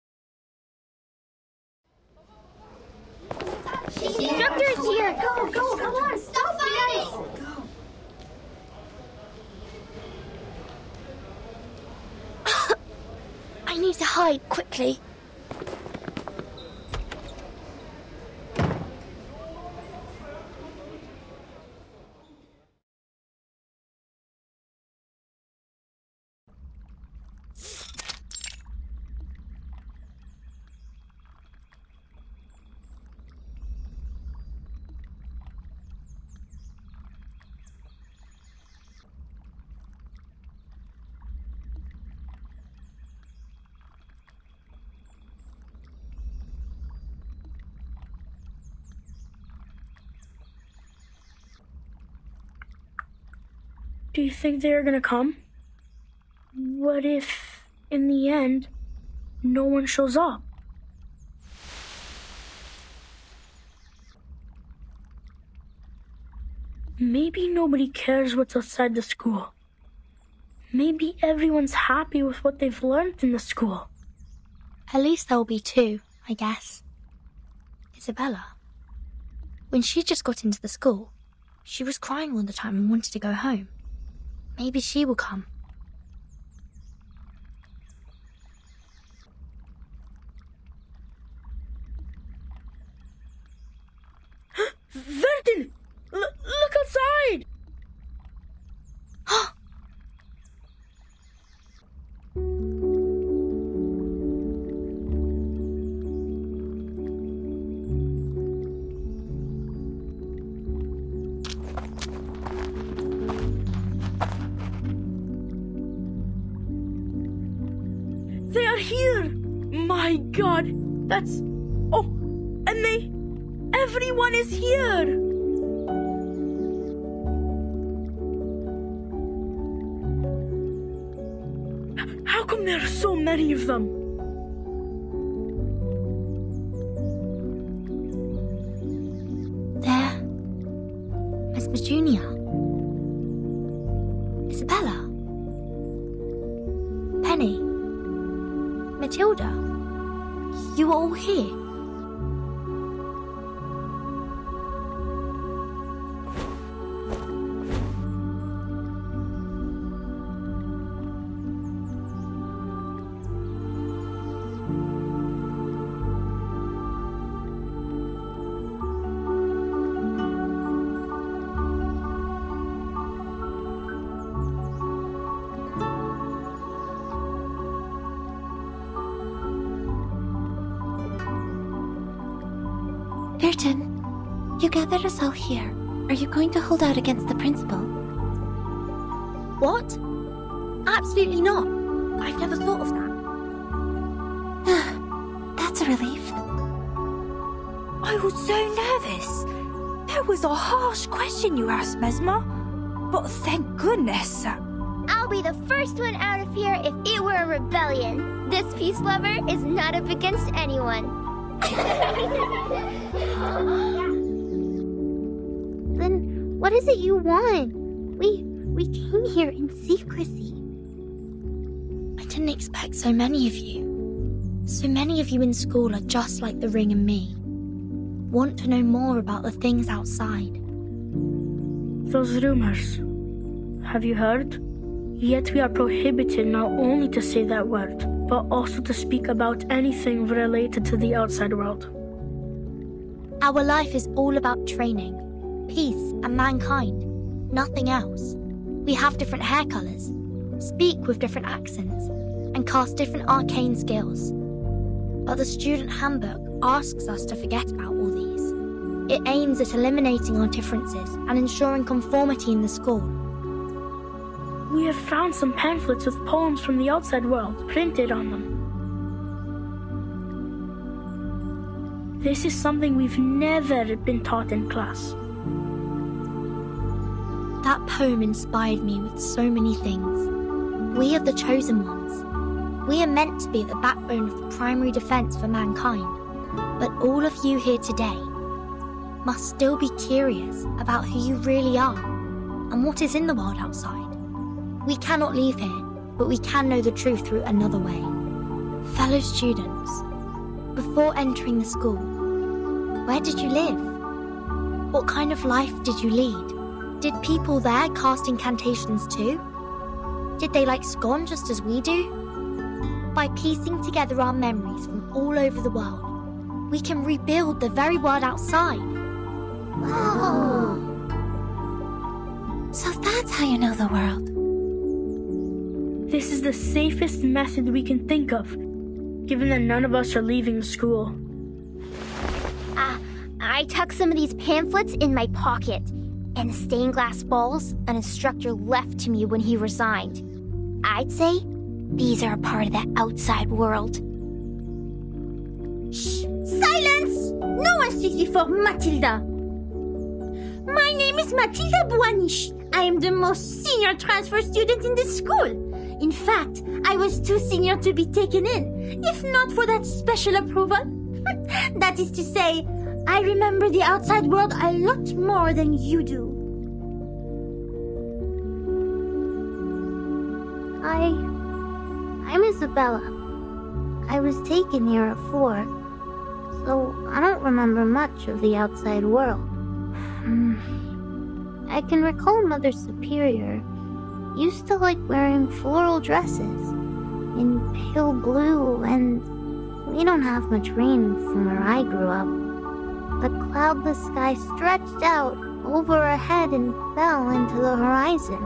The instructor is here! Go, go, come on, stop fighting! I need to hide quickly. Do you think they're gonna come? What if, in the end, no one shows up? Maybe nobody cares what's outside the school. Maybe everyone's happy with what they've learned in the school. At least there'll be two, I guess. Isabella. When she just got into the school, she was crying all the time and wanted to go home. Maybe she will come. Vertin! L- look outside! Here! My god! That's. Oh! And they. Everyone is here! How come there are so many of them? Vertin, you gathered us all here. Are you going to hold out against the principal? What? Absolutely not. I've never thought of that. Ah, that's a relief. I was so nervous. That was a harsh question you asked, Mesmer. But thank goodness. I'll be the first one out of here if it were a rebellion. This peace lover is not up against anyone. is it you want? We we came here in secrecy. I didn't expect so many of you. So many of you in school are just like the ring and me. Want to know more about the things outside. Those rumors. Have you heard? Yet we are prohibited not only to say that word, but also to speak about anything related to the outside world. Our life is all about training, peace, and mankind. Nothing else. We have different hair colors, speak with different accents, and cast different arcane skills. But the student handbook asks us to forget about all these. It aims at eliminating our differences and ensuring conformity in the school. We have found some pamphlets with poems from the outside world printed on them. This is something we've never been taught in class. That poem inspired me with so many things. We are the chosen ones. We are meant to be the backbone of the primary defense for mankind. But all of you here today must still be curious about who you really are and what is in the world outside. We cannot leave here, but we can know the truth through another way. Fellow students, before entering the school, where did you live? What kind of life did you lead? Did people there cast incantations too? Did they like scone just as we do? By piecing together our memories from all over the world, we can rebuild the very world outside. Oh. So that's how you know the world. This is the safest method we can think of, given that none of us are leaving school. Ah, uh, I tucked some of these pamphlets in my pocket, and the stained glass balls an instructor left to me when he resigned. I'd say these are a part of the outside world. Shh! Silence! No one before Matilda. My name is Matilda Bouanich. I am the most senior transfer student in the school. In fact, I was too senior to be taken in, if not for that special approval. that is to say, I remember the outside world a lot more than you do. I. I'm Isabella. I was taken here at four, so I don't remember much of the outside world. I can recall Mother Superior used to like wearing floral dresses in pale blue, and we don't have much rain from where I grew up. The cloudless sky stretched out over our head and fell into the horizon.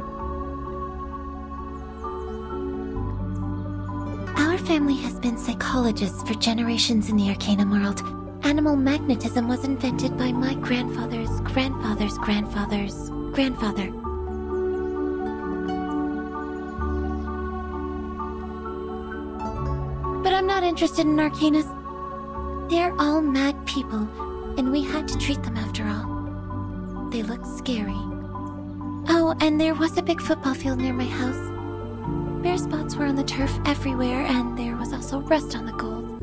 Our family has been psychologists for generations in the Arcanum world. Animal magnetism was invented by my grandfather's grandfather's grandfather's grandfather. But I'm not interested in Arcanus. They're all mad people, and we had to treat them after all. They look scary. Oh, and there was a big football field near my house. Bare spots were on the turf everywhere, and there was also rust on the gold.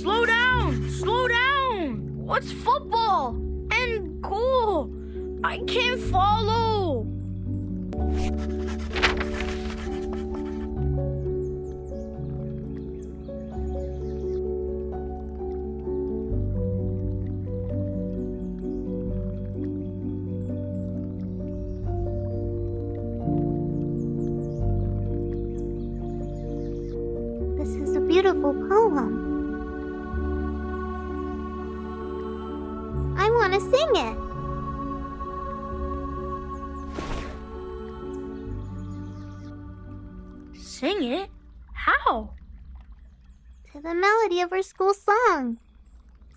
Slow down! Slow down! What's football? And cool! I can't follow! Of our school song.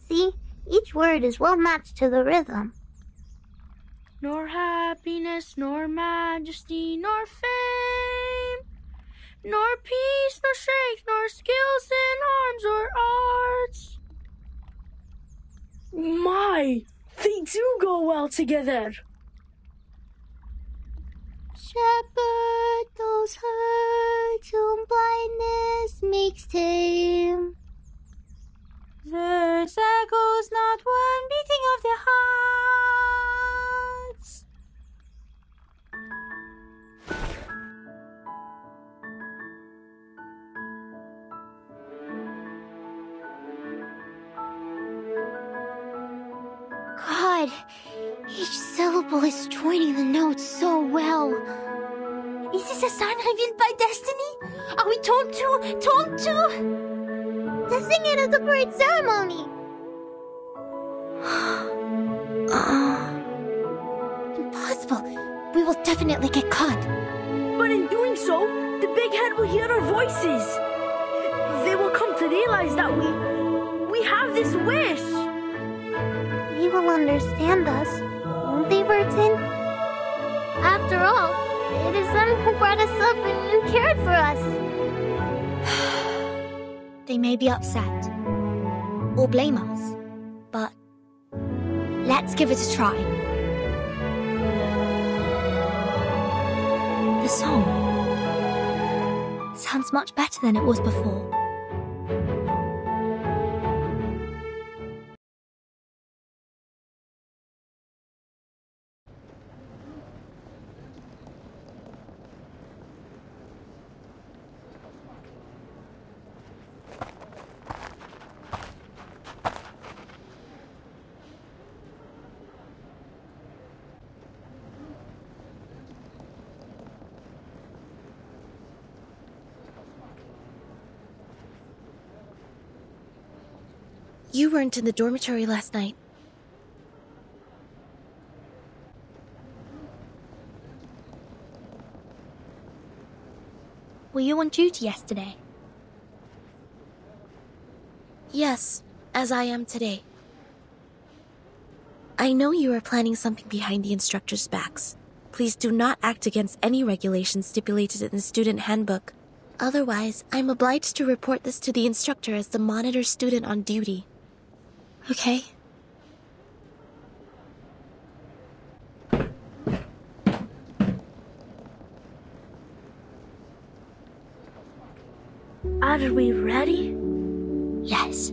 See, each word is well matched to the rhythm. Nor happiness, nor majesty, nor fame, nor peace, nor strength, nor skills in arms or arts. My, they do go well together. Shepherd those herds whom blindness makes tame. There's echoes not one beating of their hearts. God, each syllable is joining the notes so well. Is this a sign revealed by destiny? Are we told to, told to? To sing it at the parade ceremony. Ah. Impossible. We will definitely get caught. But in doing so, the big head will hear our voices. They will come to realize that we we have this wish. They will understand us, won't they, Vertin? After all, it is them who brought us up and cared for us. They may be upset or blame us, but let's give it a try. The song sounds much better than it was before. You weren't in the dormitory last night. Were you on duty yesterday? Yes, as I am today. I know you are planning something behind the instructors' backs. Please do not act against any regulations stipulated in the student handbook. Otherwise, I'm obliged to report this to the instructor as the monitor student on duty. Okay? Are we ready? Yes.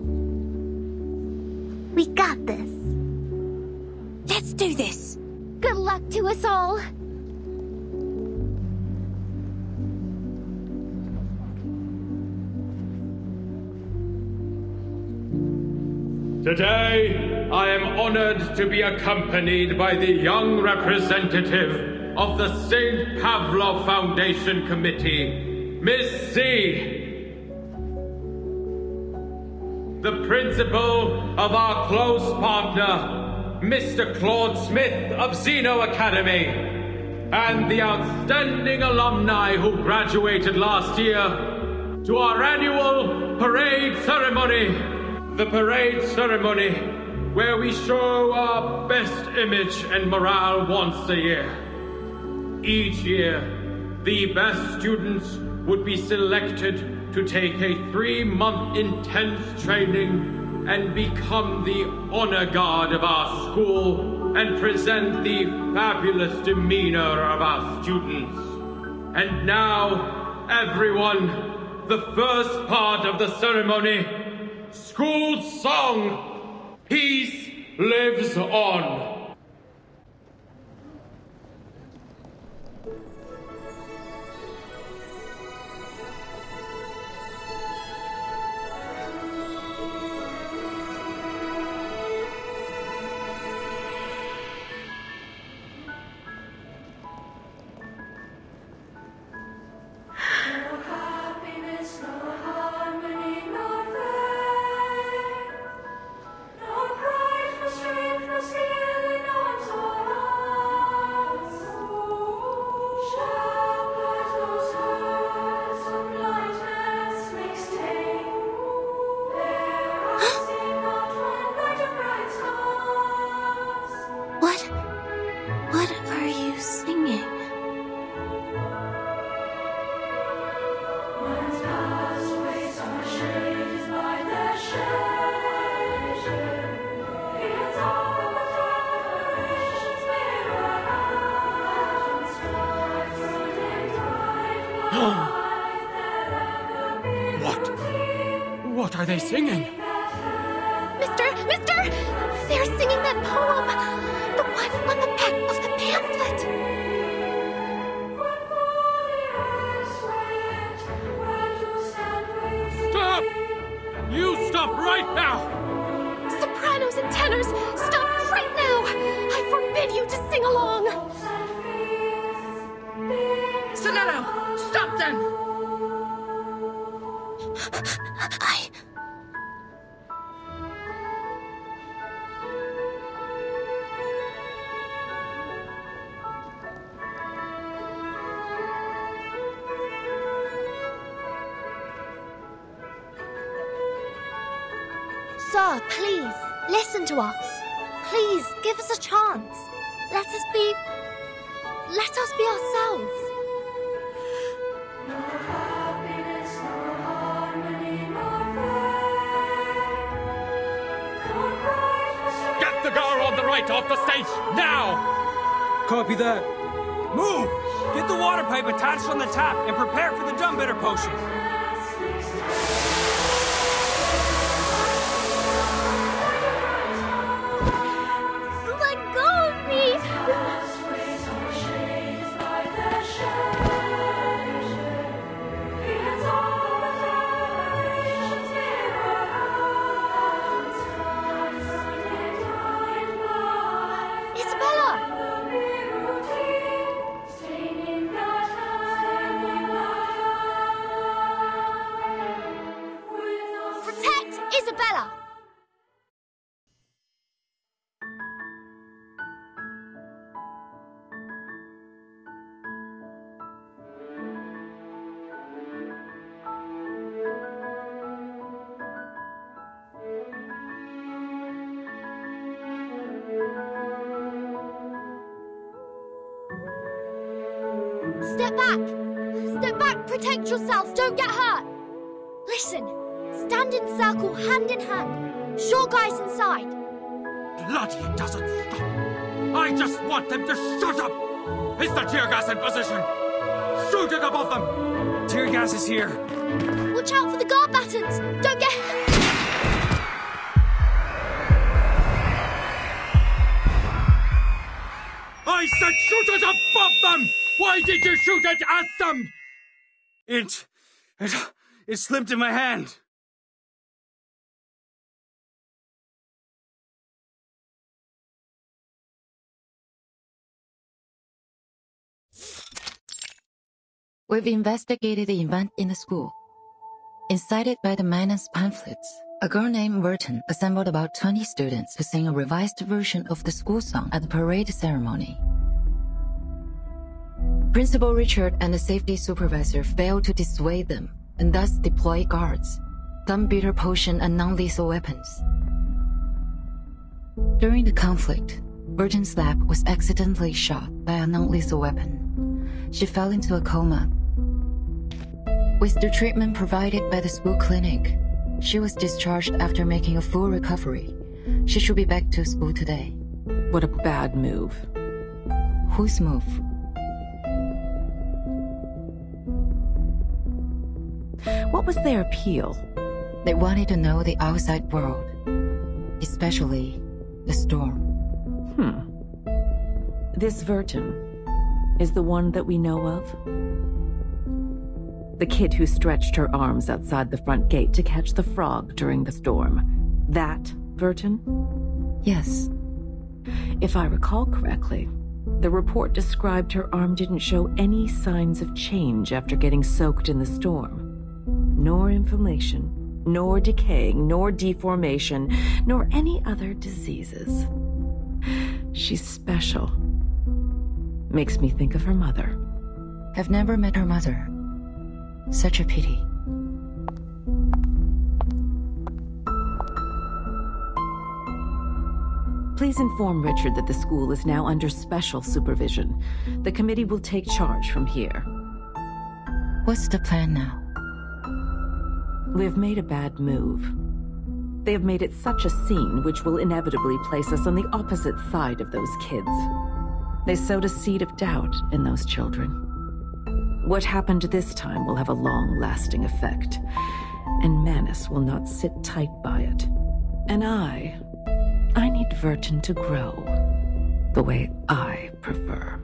We got this. Let's do this. Good luck to us all. Today, I am honored to be accompanied by the young representative of the St. Pavlov Foundation Committee, Miss C. The principal of our close partner, Mr. Claude Smith of Xeno Academy, and the outstanding alumni who graduated last year to our annual parade ceremony. The parade ceremony, where we show our best image and morale once a year. Each year, the best students would be selected to take a three month intense training and become the honor guard of our school and present the fabulous demeanor of our students. And now, everyone, the first part of the ceremony school song, Peace Lives On. Stop right now! Sopranos and tenors, stop right now! I forbid you to sing along! Sonetto, stop then! I. to us. Please, give us a chance. Let us be. Let us be ourselves. Get the girl on the right off the stage now! Copy that. Move! Get the water pipe attached on the tap and prepare for the dumb bitter potion. Is the tear gas in position? Shoot it above them! Tear gas is here. Watch out for the guard battens! Don't get. I said shoot it above them! Why did you shoot it at them? It. It. It slipped in my hand. We've investigated the event in the school. Incited by the Manus pamphlets, a girl named Vertin assembled about 20 students to sing a revised version of the school song at the parade ceremony. Principal Richard and the safety supervisor failed to dissuade them and thus deployed guards, dumb bitter potion and non-lethal weapons. During the conflict, Vertin's lab was accidentally shot by a non-lethal weapon. She fell into a coma. With the treatment provided by the school clinic, she was discharged after making a full recovery. She should be back to school today. What a bad move. Whose move? What was their appeal? They wanted to know the outside world, especially the storm. Hmm. This Vertin is the one that we know of? The kid who stretched her arms outside the front gate to catch the frog during the storm. That Vertin? Yes. If I recall correctly, the report described her arm didn't show any signs of change after getting soaked in the storm. Nor inflammation, nor decaying, nor deformation, nor any other diseases. She's special. Makes me think of her mother. Have never met her mother. Such a pity. Please inform Richard that the school is now under special supervision. The committee will take charge from here. What's the plan now? We have made a bad move. They have made it such a scene which will inevitably place us on the opposite side of those kids. They sowed a seed of doubt in those children. What happened this time will have a long-lasting effect, and Manus will not sit tight by it. And I, I need Vertin to grow the way I prefer.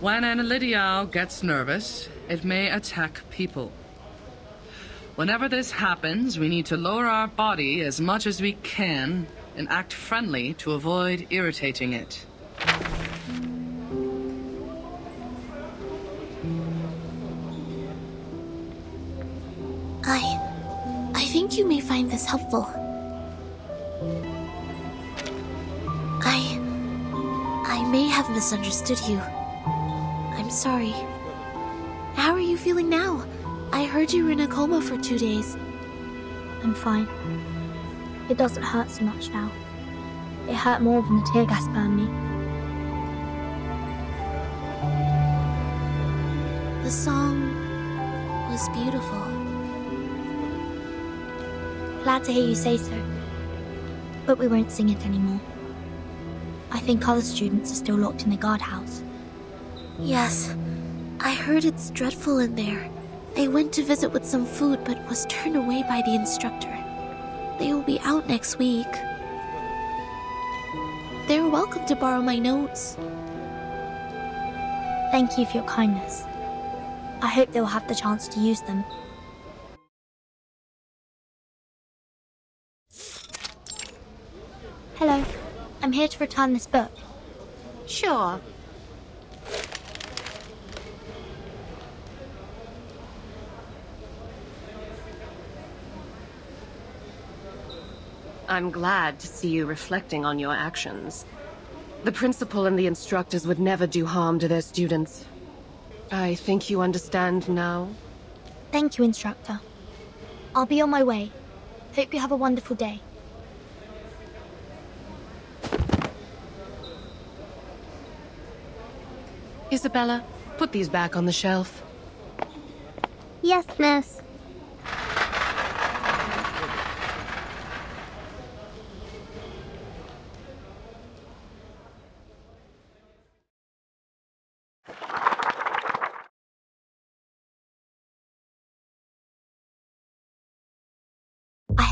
When an Elidial gets nervous, it may attack people. Whenever this happens, we need to lower our body as much as we can and act friendly to avoid irritating it. I... I think you may find this helpful. I... I may have misunderstood you. I'm sorry. How are you feeling now? I heard you were in a coma for two days. I'm fine. It doesn't hurt so much now. It hurt more than the tear gas burned me. The song was beautiful. Glad to hear you say so. But we won't sing it anymore. I think other students are still locked in the guardhouse. Yes, I heard it's dreadful in there. I went to visit with some food but was turned away by the instructor. They will be out next week. They're welcome to borrow my notes. Thank you for your kindness. I hope they'll have the chance to use them. Hello. I'm here to return this book. Sure. I'm glad to see you reflecting on your actions. The principal and the instructors would never do harm to their students. I think you understand now. Thank you, instructor. I'll be on my way. Hope you have a wonderful day. Isabella, put these back on the shelf. Yes, miss.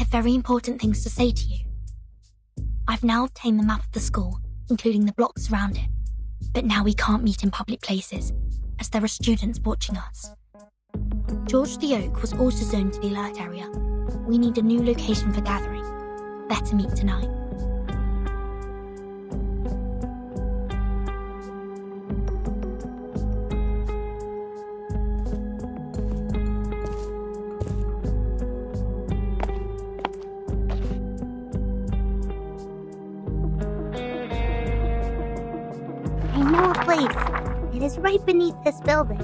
Have very important things to say to you. I've now obtained the map of the school, including the blocks around it. But now we can't meet in public places, as there are students watching us. George the Oak was also zoned to the alert area. We need a new location for gathering. Better meet tonight. Right beneath this building.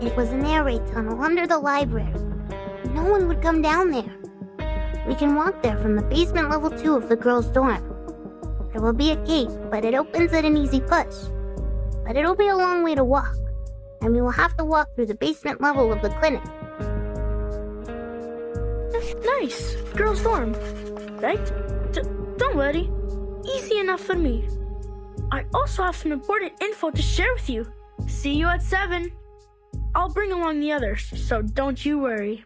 It was an air raid tunnel under the library. No one would come down there. We can walk there from the basement level 2 of the girls' dorm. There will be a gate, but it opens at an easy push. But it'll be a long way to walk, and we will have to walk through the basement level of the clinic. Nice. Girls' dorm. Right? D- don't worry. Easy enough for me. I also have some important info to share with you. See you at 7. I'll bring along the others, so don't you worry.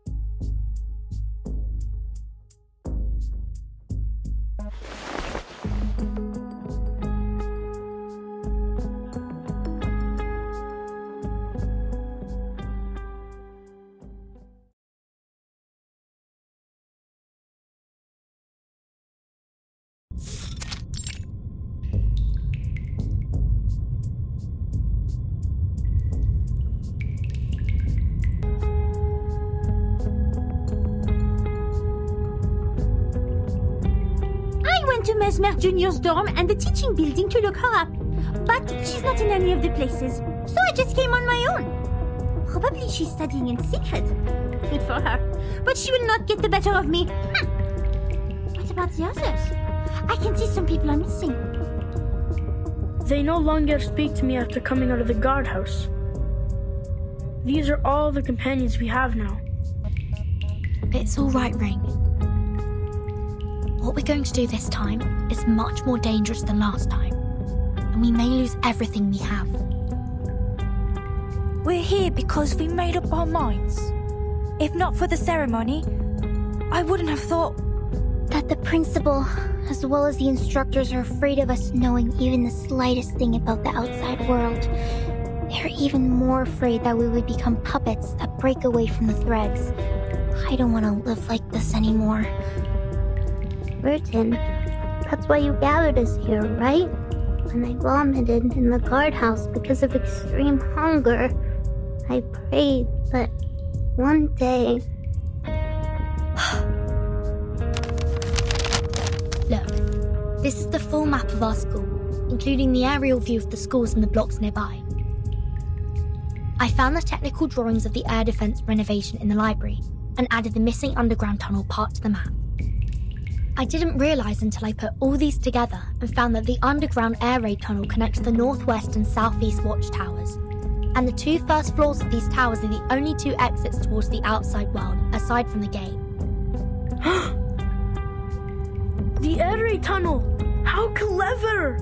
Junior's dorm and the teaching building to look her up. But she's not in any of the places, so I just came on my own. Probably she's studying in secret. Good for her. But she will not get the better of me. Hm. What about the others? I can see some people are missing. They no longer speak to me after coming out of the guardhouse. These are all the companions we have now. It's all right, Ring. What we're going to do this time is much more dangerous than last time, and we may lose everything we have. We're here because we made up our minds. If not for the ceremony, I wouldn't have thought. That the principal, as well as the instructors, are afraid of us knowing even the slightest thing about the outside world. They're even more afraid that we would become puppets that break away from the threads. I don't want to live like this anymore. Vertin, that's why you gathered us here, right? When I vomited in the guardhouse because of extreme hunger, I prayed that one day. Look, this is the full map of our school, including the aerial view of the schools and the blocks nearby. I found the technical drawings of the air defense renovation in the library and added the missing underground tunnel part to the map. I didn't realize until I put all these together and found that the underground air raid tunnel connects the northwest and southeast watchtowers. And the two first floors of these towers are the only two exits towards the outside world, aside from the gate. The air raid tunnel! How clever!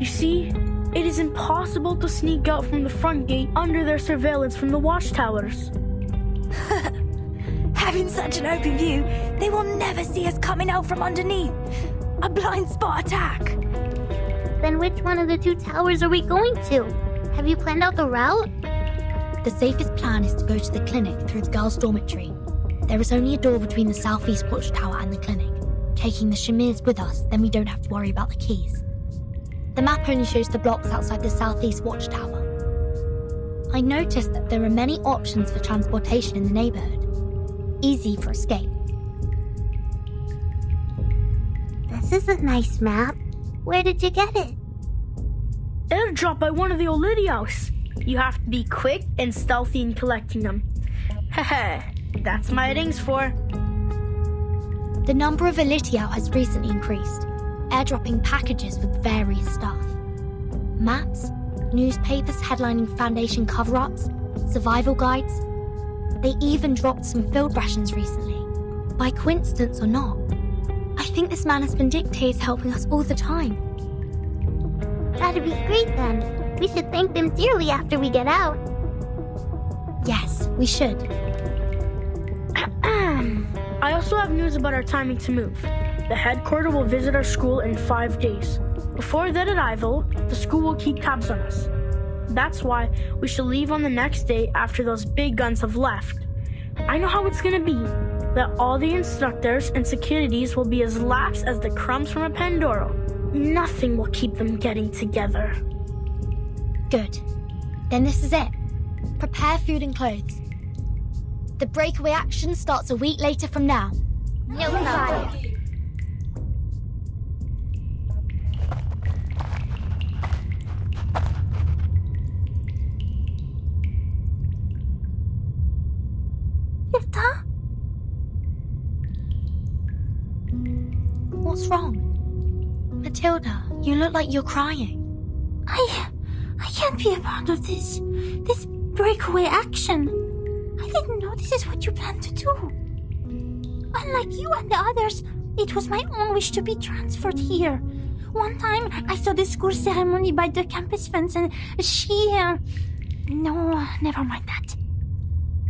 You see, it is impossible to sneak out from the front gate under their surveillance from the watchtowers. Having such an open view, they will never see us coming out from underneath. A blind spot attack. Then which one of the two towers are we going to? Have you planned out the route? The safest plan is to go to the clinic through the girls' dormitory. There is only a door between the southeast watchtower and the clinic. Taking the Shamirs with us, then we don't have to worry about the keys. The map only shows the blocks outside the southeast watchtower. I noticed that there are many options for transportation in the neighborhood. Easy for escape. This is a nice map. Where did you get it? Airdrop by one of the Olidios. You have to be quick and stealthy in collecting them. Heh that's my rings for. The number of Elitiao has recently increased, airdropping packages with various stuff. Maps, newspapers headlining Foundation cover ups, survival guides. They even dropped some field rations recently. By coincidence or not, I think this man has been dictators helping us all the time. That'd be great then. We should thank them dearly after we get out. Yes, we should. I also have news about our timing to move. The headquarter will visit our school in five days. Before their arrival, the school will keep tabs on us. That's why we should leave on the next day after those big guns have left. I know how it's gonna be. That all the instructors and securities will be as lax as the crumbs from a Pandoro. Nothing will keep them getting together. Good. Then this is it. Prepare food and clothes. The breakaway action starts a week later from now. No problem. Wrong? Matilda, you look like you're crying. I. I can't be a part of this. This breakaway action. I didn't know this is what you planned to do. Unlike you and the others, it was my own wish to be transferred here. One time, I saw the school ceremony by the campus fence and she. Uh, no, never mind that.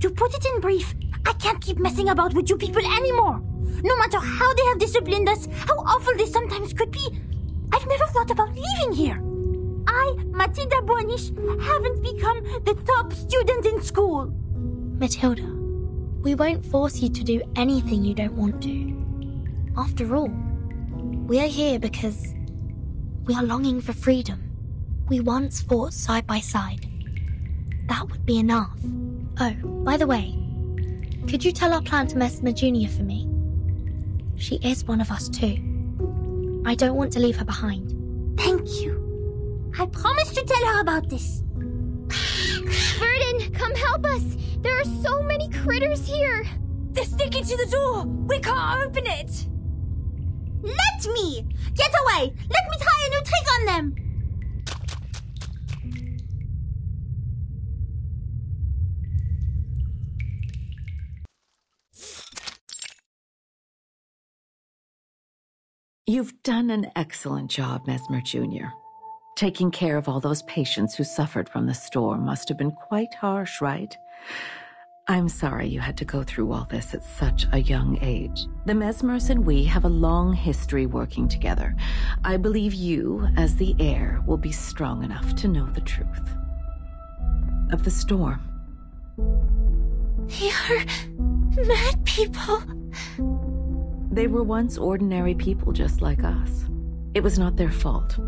To put it in brief, I can't keep messing about with you people anymore. No matter how they have disciplined us, how awful they sometimes could be, I've never thought about leaving here. I, Matilda Bouanich, haven't become the top student in school. Matilda, we won't force you to do anything you don't want to. After all, we are here because we are longing for freedom. We once fought side by side. That would be enough. Oh, by the way, could you tell our plan to Mesmer Junior for me? She is one of us too. I don't want to leave her behind. Thank you. I promise to tell her about this. Vertin, come help us! There are so many critters here! They're sticking to the door! We can't open it! Let me! Get away! Let me try a new trick on them! You've done an excellent job, Mesmer Jr. Taking care of all those patients who suffered from the storm must have been quite harsh, right? I'm sorry you had to go through all this at such a young age. The Mesmers and we have a long history working together. I believe you, as the heir, will be strong enough to know the truth. Of the storm. They are mad people. They were once ordinary people just like us. It was not their fault.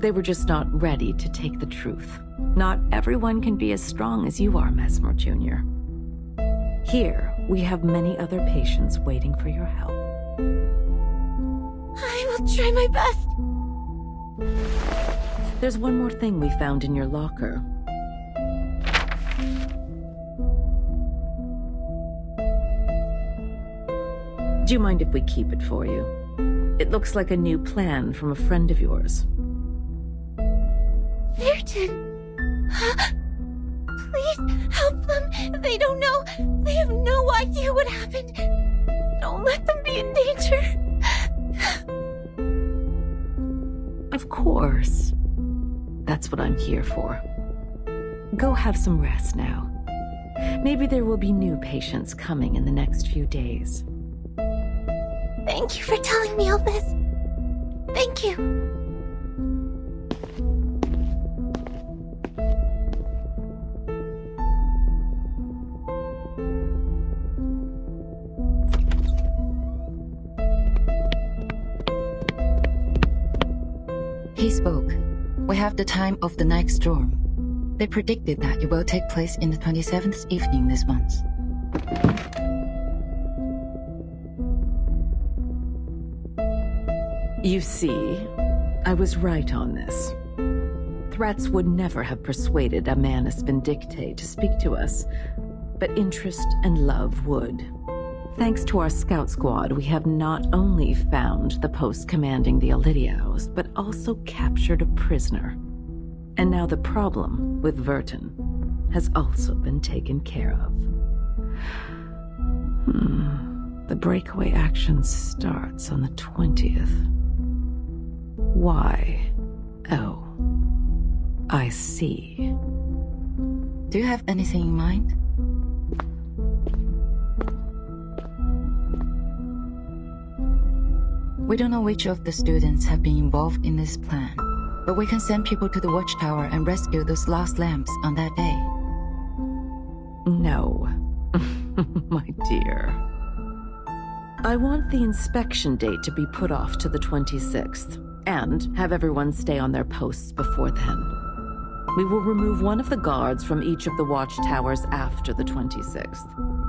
They were just not ready to take the truth. Not everyone can be as strong as you are, Mesmer Jr. Here, we have many other patients waiting for your help. I will try my best. There's one more thing we found in your locker. Do you mind if we keep it for you? It looks like a new plan from a friend of yours. Vertin! Please help them. They don't know. They have no idea what happened. Don't let them be in danger. Of course. That's what I'm here for. Go have some rest now. Maybe there will be new patients coming in the next few days. Thank you for telling me all this. Thank you. He spoke. We have the time of the next storm. They predicted that it will take place in the 27th evening this month. You see, I was right on this. Threats would never have persuaded a Amanus Vindicte to speak to us, but interest and love would. Thanks to our scout squad, we have not only found the post commanding the Alidiaos, but also captured a prisoner. And now the problem with Vertin has also been taken care of. Hmm. The breakaway action starts on the 20th. Why? Oh. I see. Do you have anything in mind? We don't know which of the students have been involved in this plan, but we can send people to the watchtower and rescue those lost lamps on that day. No. My dear. I want the inspection date to be put off to the 26th, and have everyone stay on their posts before then. We will remove one of the guards from each of the watchtowers after the 26th.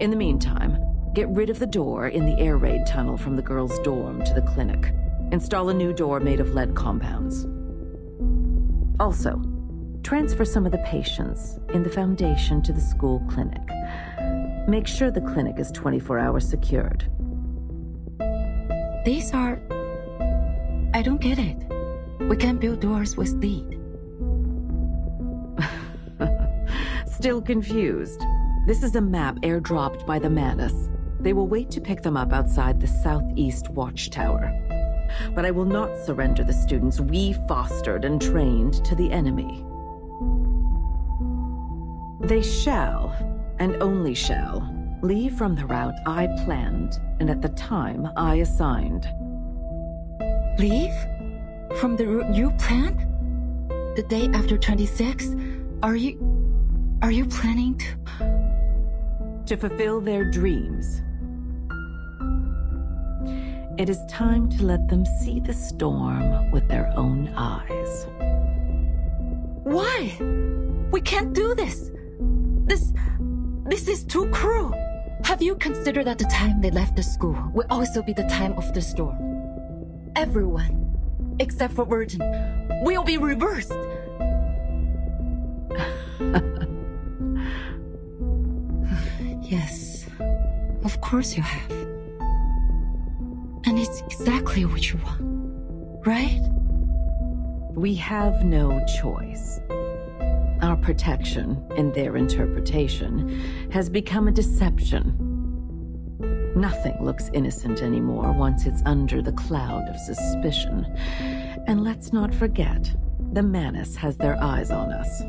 In the meantime, get rid of the door in the air raid tunnel from the girls' dorm to the clinic. Install a new door made of lead compounds. Also, transfer some of the patients in the Foundation to the school clinic. Make sure the clinic is 24 hours secured. These are... I don't get it. We can't build doors with lead. Still confused? This is a map airdropped by the Manus. They will wait to pick them up outside the southeast watchtower. But I will not surrender the students we fostered and trained to the enemy. They shall, and only shall, leave from the route I planned and at the time I assigned. Leave? From the route you planned? The day after 26? Are you... are you planning to to fulfill their dreams. It is time to let them see the storm with their own eyes. Why? We can't do this. This... this is too cruel. Have you considered that the time they left the school will also be the time of the storm? Everyone, except for Vertin, will be reversed. Yes, of course you have. And it's exactly what you want, right? We have no choice. Our protection, in their interpretation, has become a deception. Nothing looks innocent anymore once it's under the cloud of suspicion. And let's not forget, the Manus has their eyes on us.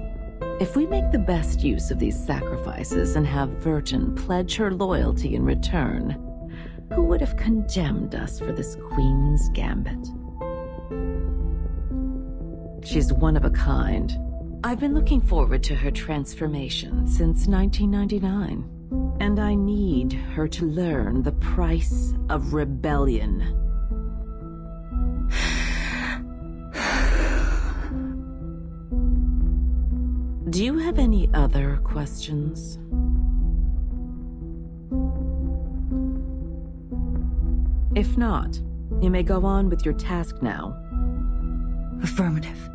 If we make the best use of these sacrifices and have Vertin pledge her loyalty in return, who would have condemned us for this Queen's Gambit? She's one of a kind. I've been looking forward to her transformation since 1999. And I need her to learn the price of rebellion. Do you have any other questions? If not, you may go on with your task now. Affirmative.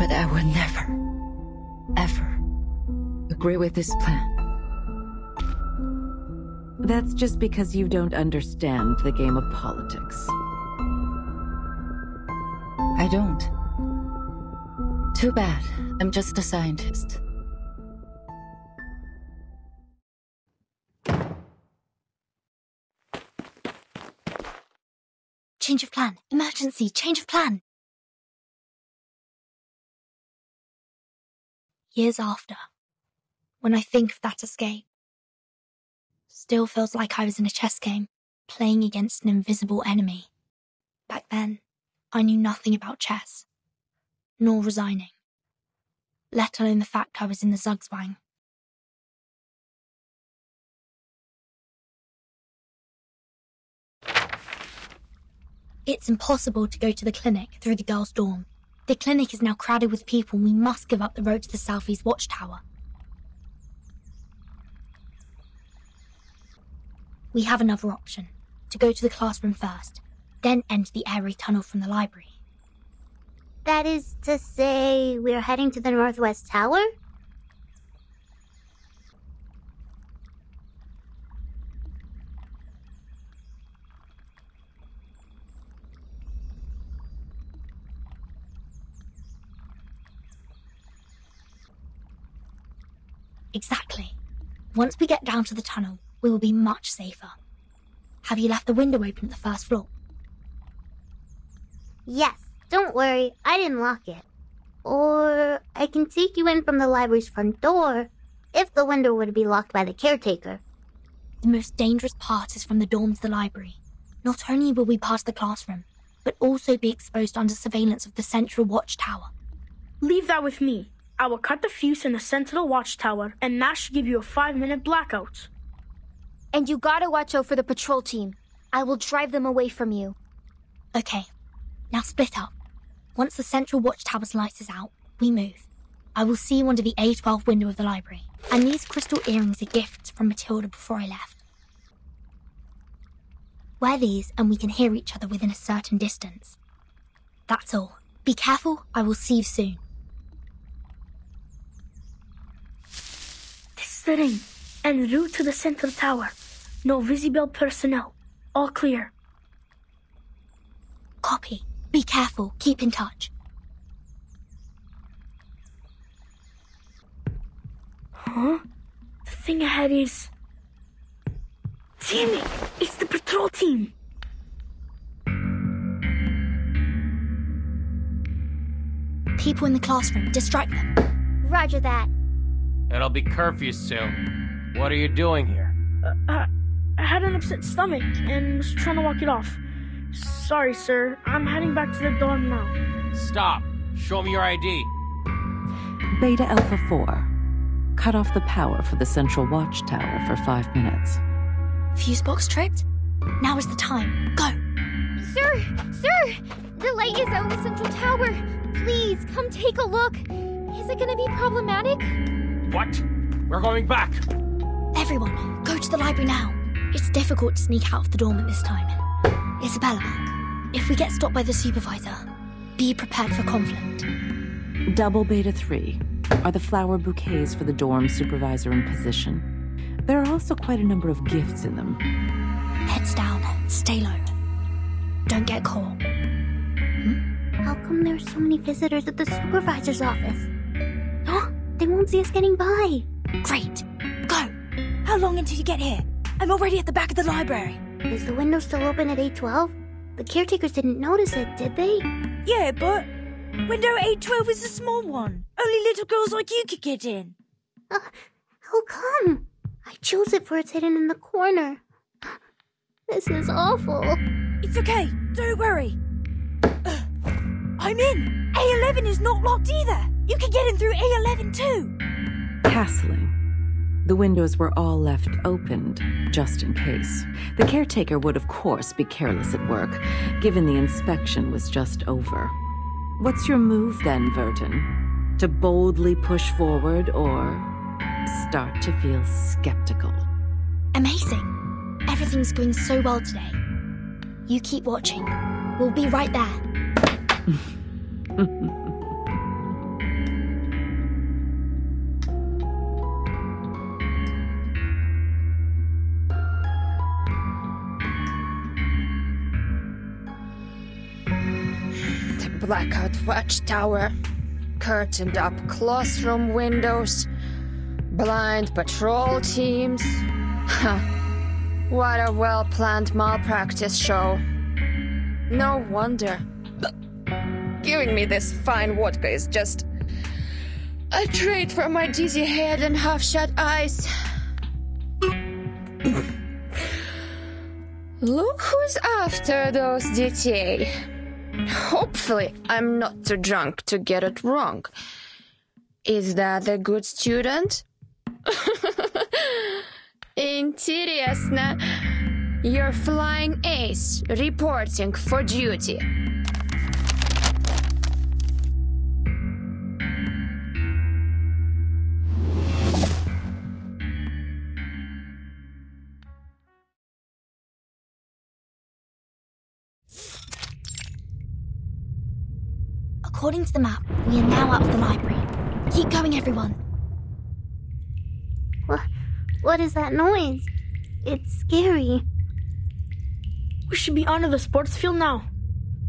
But I will never, ever agree with this plan. That's just because you don't understand the game of politics. I don't. Too bad. I'm just a scientist. Change of plan. Emergency. Change of plan. Years after, when I think of that escape, still feels like I was in a chess game, playing against an invisible enemy. Back then, I knew nothing about chess, nor resigning, let alone the fact I was in the Zugzwang. It's impossible to go to the clinic through the girls' dorm. The clinic is now crowded with people and we must give up the road to the Southeast Watchtower. We have another option. To go to the classroom first, then enter the airy tunnel from the library. That is to say, we're heading to the Northwest Tower? Exactly. Once we get down to the tunnel, we will be much safer. Have you left the window open at the first floor? Yes, don't worry, I didn't lock it. Or I can take you in from the library's front door if the window were to be locked by the caretaker. The most dangerous part is from the dorm to the library. Not only will we pass the classroom, but also be exposed under surveillance of the central watchtower. Leave that with me. I will cut the fuse in the central watchtower, and that should give you a five minute blackout. And you gotta watch out for the patrol team. I will drive them away from you. Okay, now split up. Once the central watchtower's lights is out, we move. I will see you under the A12 window of the library. And these crystal earrings are gifts from Matilda before I left. Wear these and we can hear each other within a certain distance. That's all. Be careful, I will see you soon. This is the ring. and route to the central tower. No visible personnel. All clear. Copy. Be careful. Keep in touch. Huh? The thing ahead is. Damn it! It's the patrol team! People in the classroom. Distract them. Roger that. It'll be curfew soon. What are you doing here? Uh, I had an upset stomach and was trying to walk it off. Sorry, sir. I'm heading back to the dorm now. Stop. Show me your ID. Beta Alpha 4. Cut off the power for the central watchtower for five minutes. Fuse box tripped? Now is the time. Go! Sir! Sir! The light is out in the central tower. Please, come take a look. Is it gonna be problematic? What? We're going back. Everyone, go to the library now. It's difficult to sneak out of the dorm at this time. Isabella, if we get stopped by the supervisor, be prepared for conflict. Double Beta 3 are the flower bouquets for the dorm supervisor in position. There are also quite a number of gifts in them. Heads down, stay low. Don't get caught. Hmm? How come there's so many visitors at the supervisor's office? They won't see us getting by. Great. Go! How long until you get here? I'm already at the back of the library. Is the window still open at 812? The caretakers didn't notice it, did they? Yeah, but window 812 is a small one. Only little girls like you could get in. Uh, how come? I chose it for it's hidden in the corner. This is awful. It's okay. Don't worry. Uh, I'm in. A11 is not locked either. You can get in through A11 too. Castling. The windows were all left opened, just in case. The caretaker would, of course, be careless at work, given the inspection was just over. What's your move then, Vertin? To boldly push forward or start to feel skeptical? Amazing. Everything's going so well today. You keep watching. We'll be right there. blackout watchtower, curtained up classroom windows, blind patrol teams. Huh. What a well planned malpractice show. No wonder. Giving me this fine vodka is just a treat for my dizzy head and half shut eyes. Look who's after those DTA Hopefully, I'm not too drunk to get it wrong. Is that a good student? Интересно. You're flying ace, reporting for duty. According to the map, we are now out of the library. Keep going, everyone. What, what is that noise? It's scary. We should be onto the sports field now.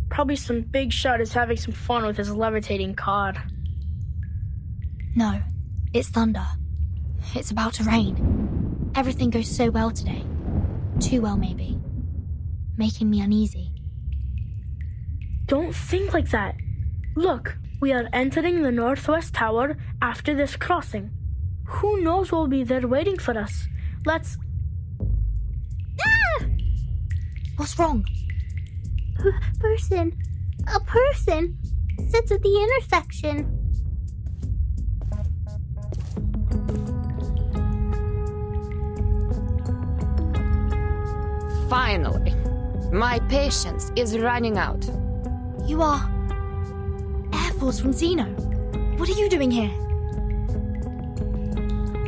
Probably some big shot is having some fun with his levitating cod. No, it's thunder. It's about to rain. Everything goes so well today. Too well, maybe. Making me uneasy. Don't think like that. Look, we are entering the northwest tower after this crossing. Who knows what will be there waiting for us? Let's. Ah! What's wrong? P- person. A person. Sits at the intersection. Finally, my patience is running out. You are. From Xeno. What are you doing here?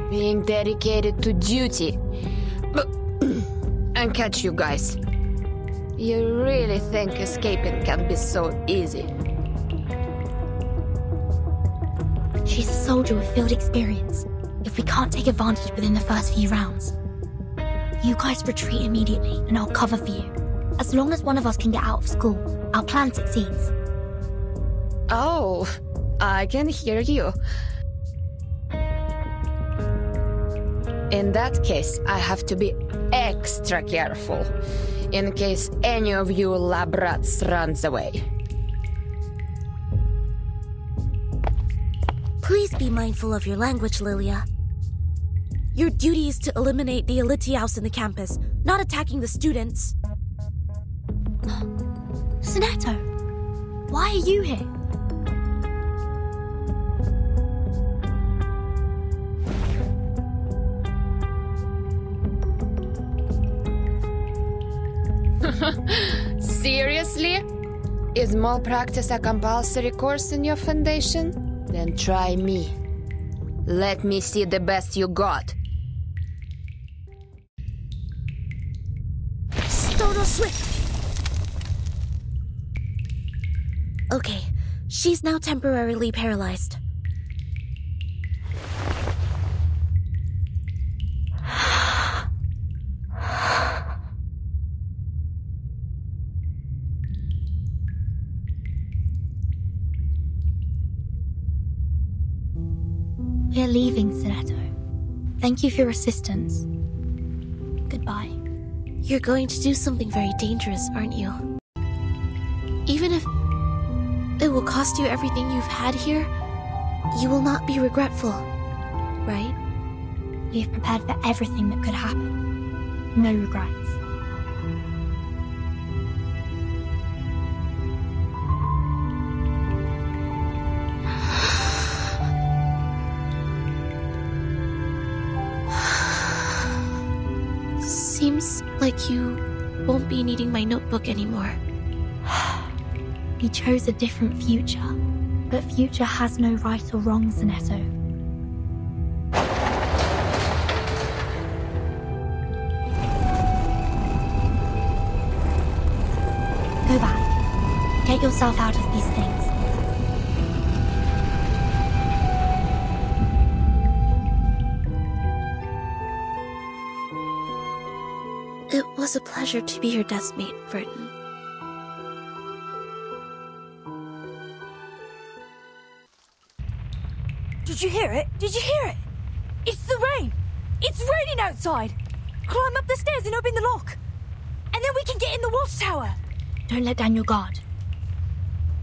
Being dedicated to duty. But and catch you guys. You really think escaping can be so easy? She's a soldier with field experience. If we can't take advantage within the first few rounds, you guys retreat immediately and I'll cover for you. As long as one of us can get out of school, our plan succeeds. Oh, I can hear you. In that case, I have to be extra careful in case any of you lab rats runs away. Please be mindful of your language, Lilya. Your duty is to eliminate the Elitiaus in the campus, not attacking the students. Sonetto, why are you here? Is malpractice a compulsory course in your foundation? Then try me. Let me see the best you got. Stono Swift! Okay, she's now temporarily paralyzed. Leaving, Sonetto. Thank you for your assistance. Goodbye. You're going to do something very dangerous, aren't you? Even if it will cost you everything you've had here, you will not be regretful, right? We have prepared for everything that could happen. No regrets. Seems like you won't be needing my notebook anymore. We chose a different future, but future has no right or wrong, Sonetto. Go back. Get yourself out of these things. Was a pleasure to be your deskmate, Vertin. Did you hear it? Did you hear it? It's the rain! It's raining outside! Climb up the stairs and open the lock! And then we can get in the watchtower! Don't let down your guard.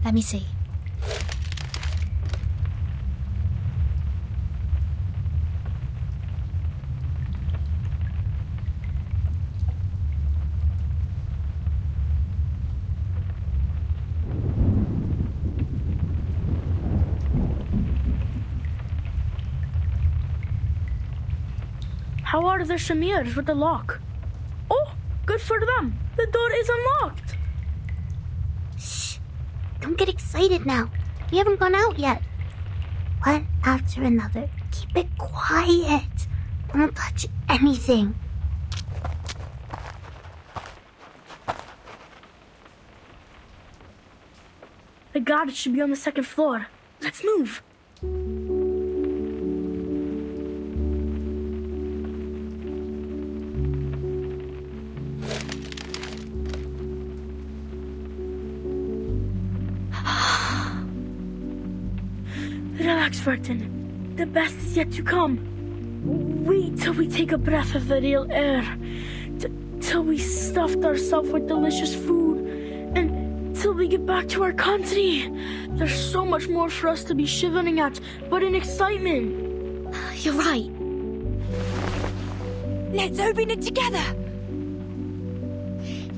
Let me see. How are the Shamirs with the lock? Oh, good for them. The door is unlocked. Shh. Don't get excited now. We haven't gone out yet. One after another. Keep it quiet. Don't touch anything. The garage should be on the second floor. Let's move. The best is yet to come. Wait till we take a breath of the real air. T- till we stuffed ourselves with delicious food. And till we get back to our country. There's so much more for us to be shivering at, but in excitement. You're right. Let's open it together!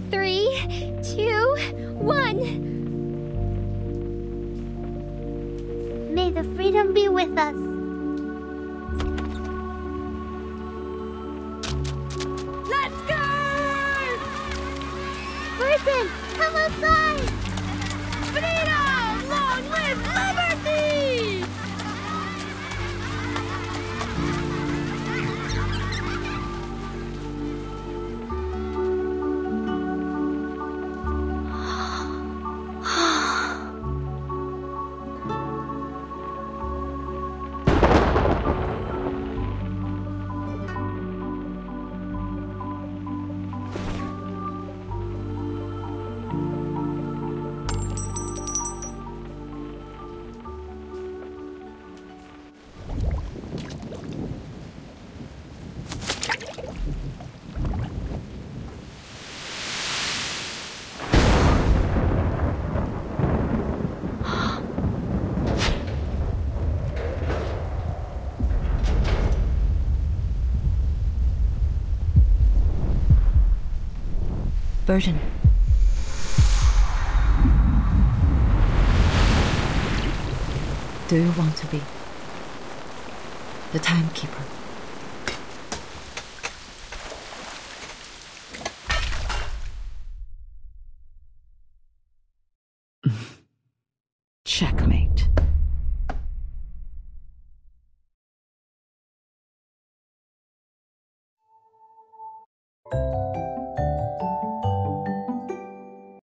Three, two, one. The freedom be with us. Do you want to be the timekeeper?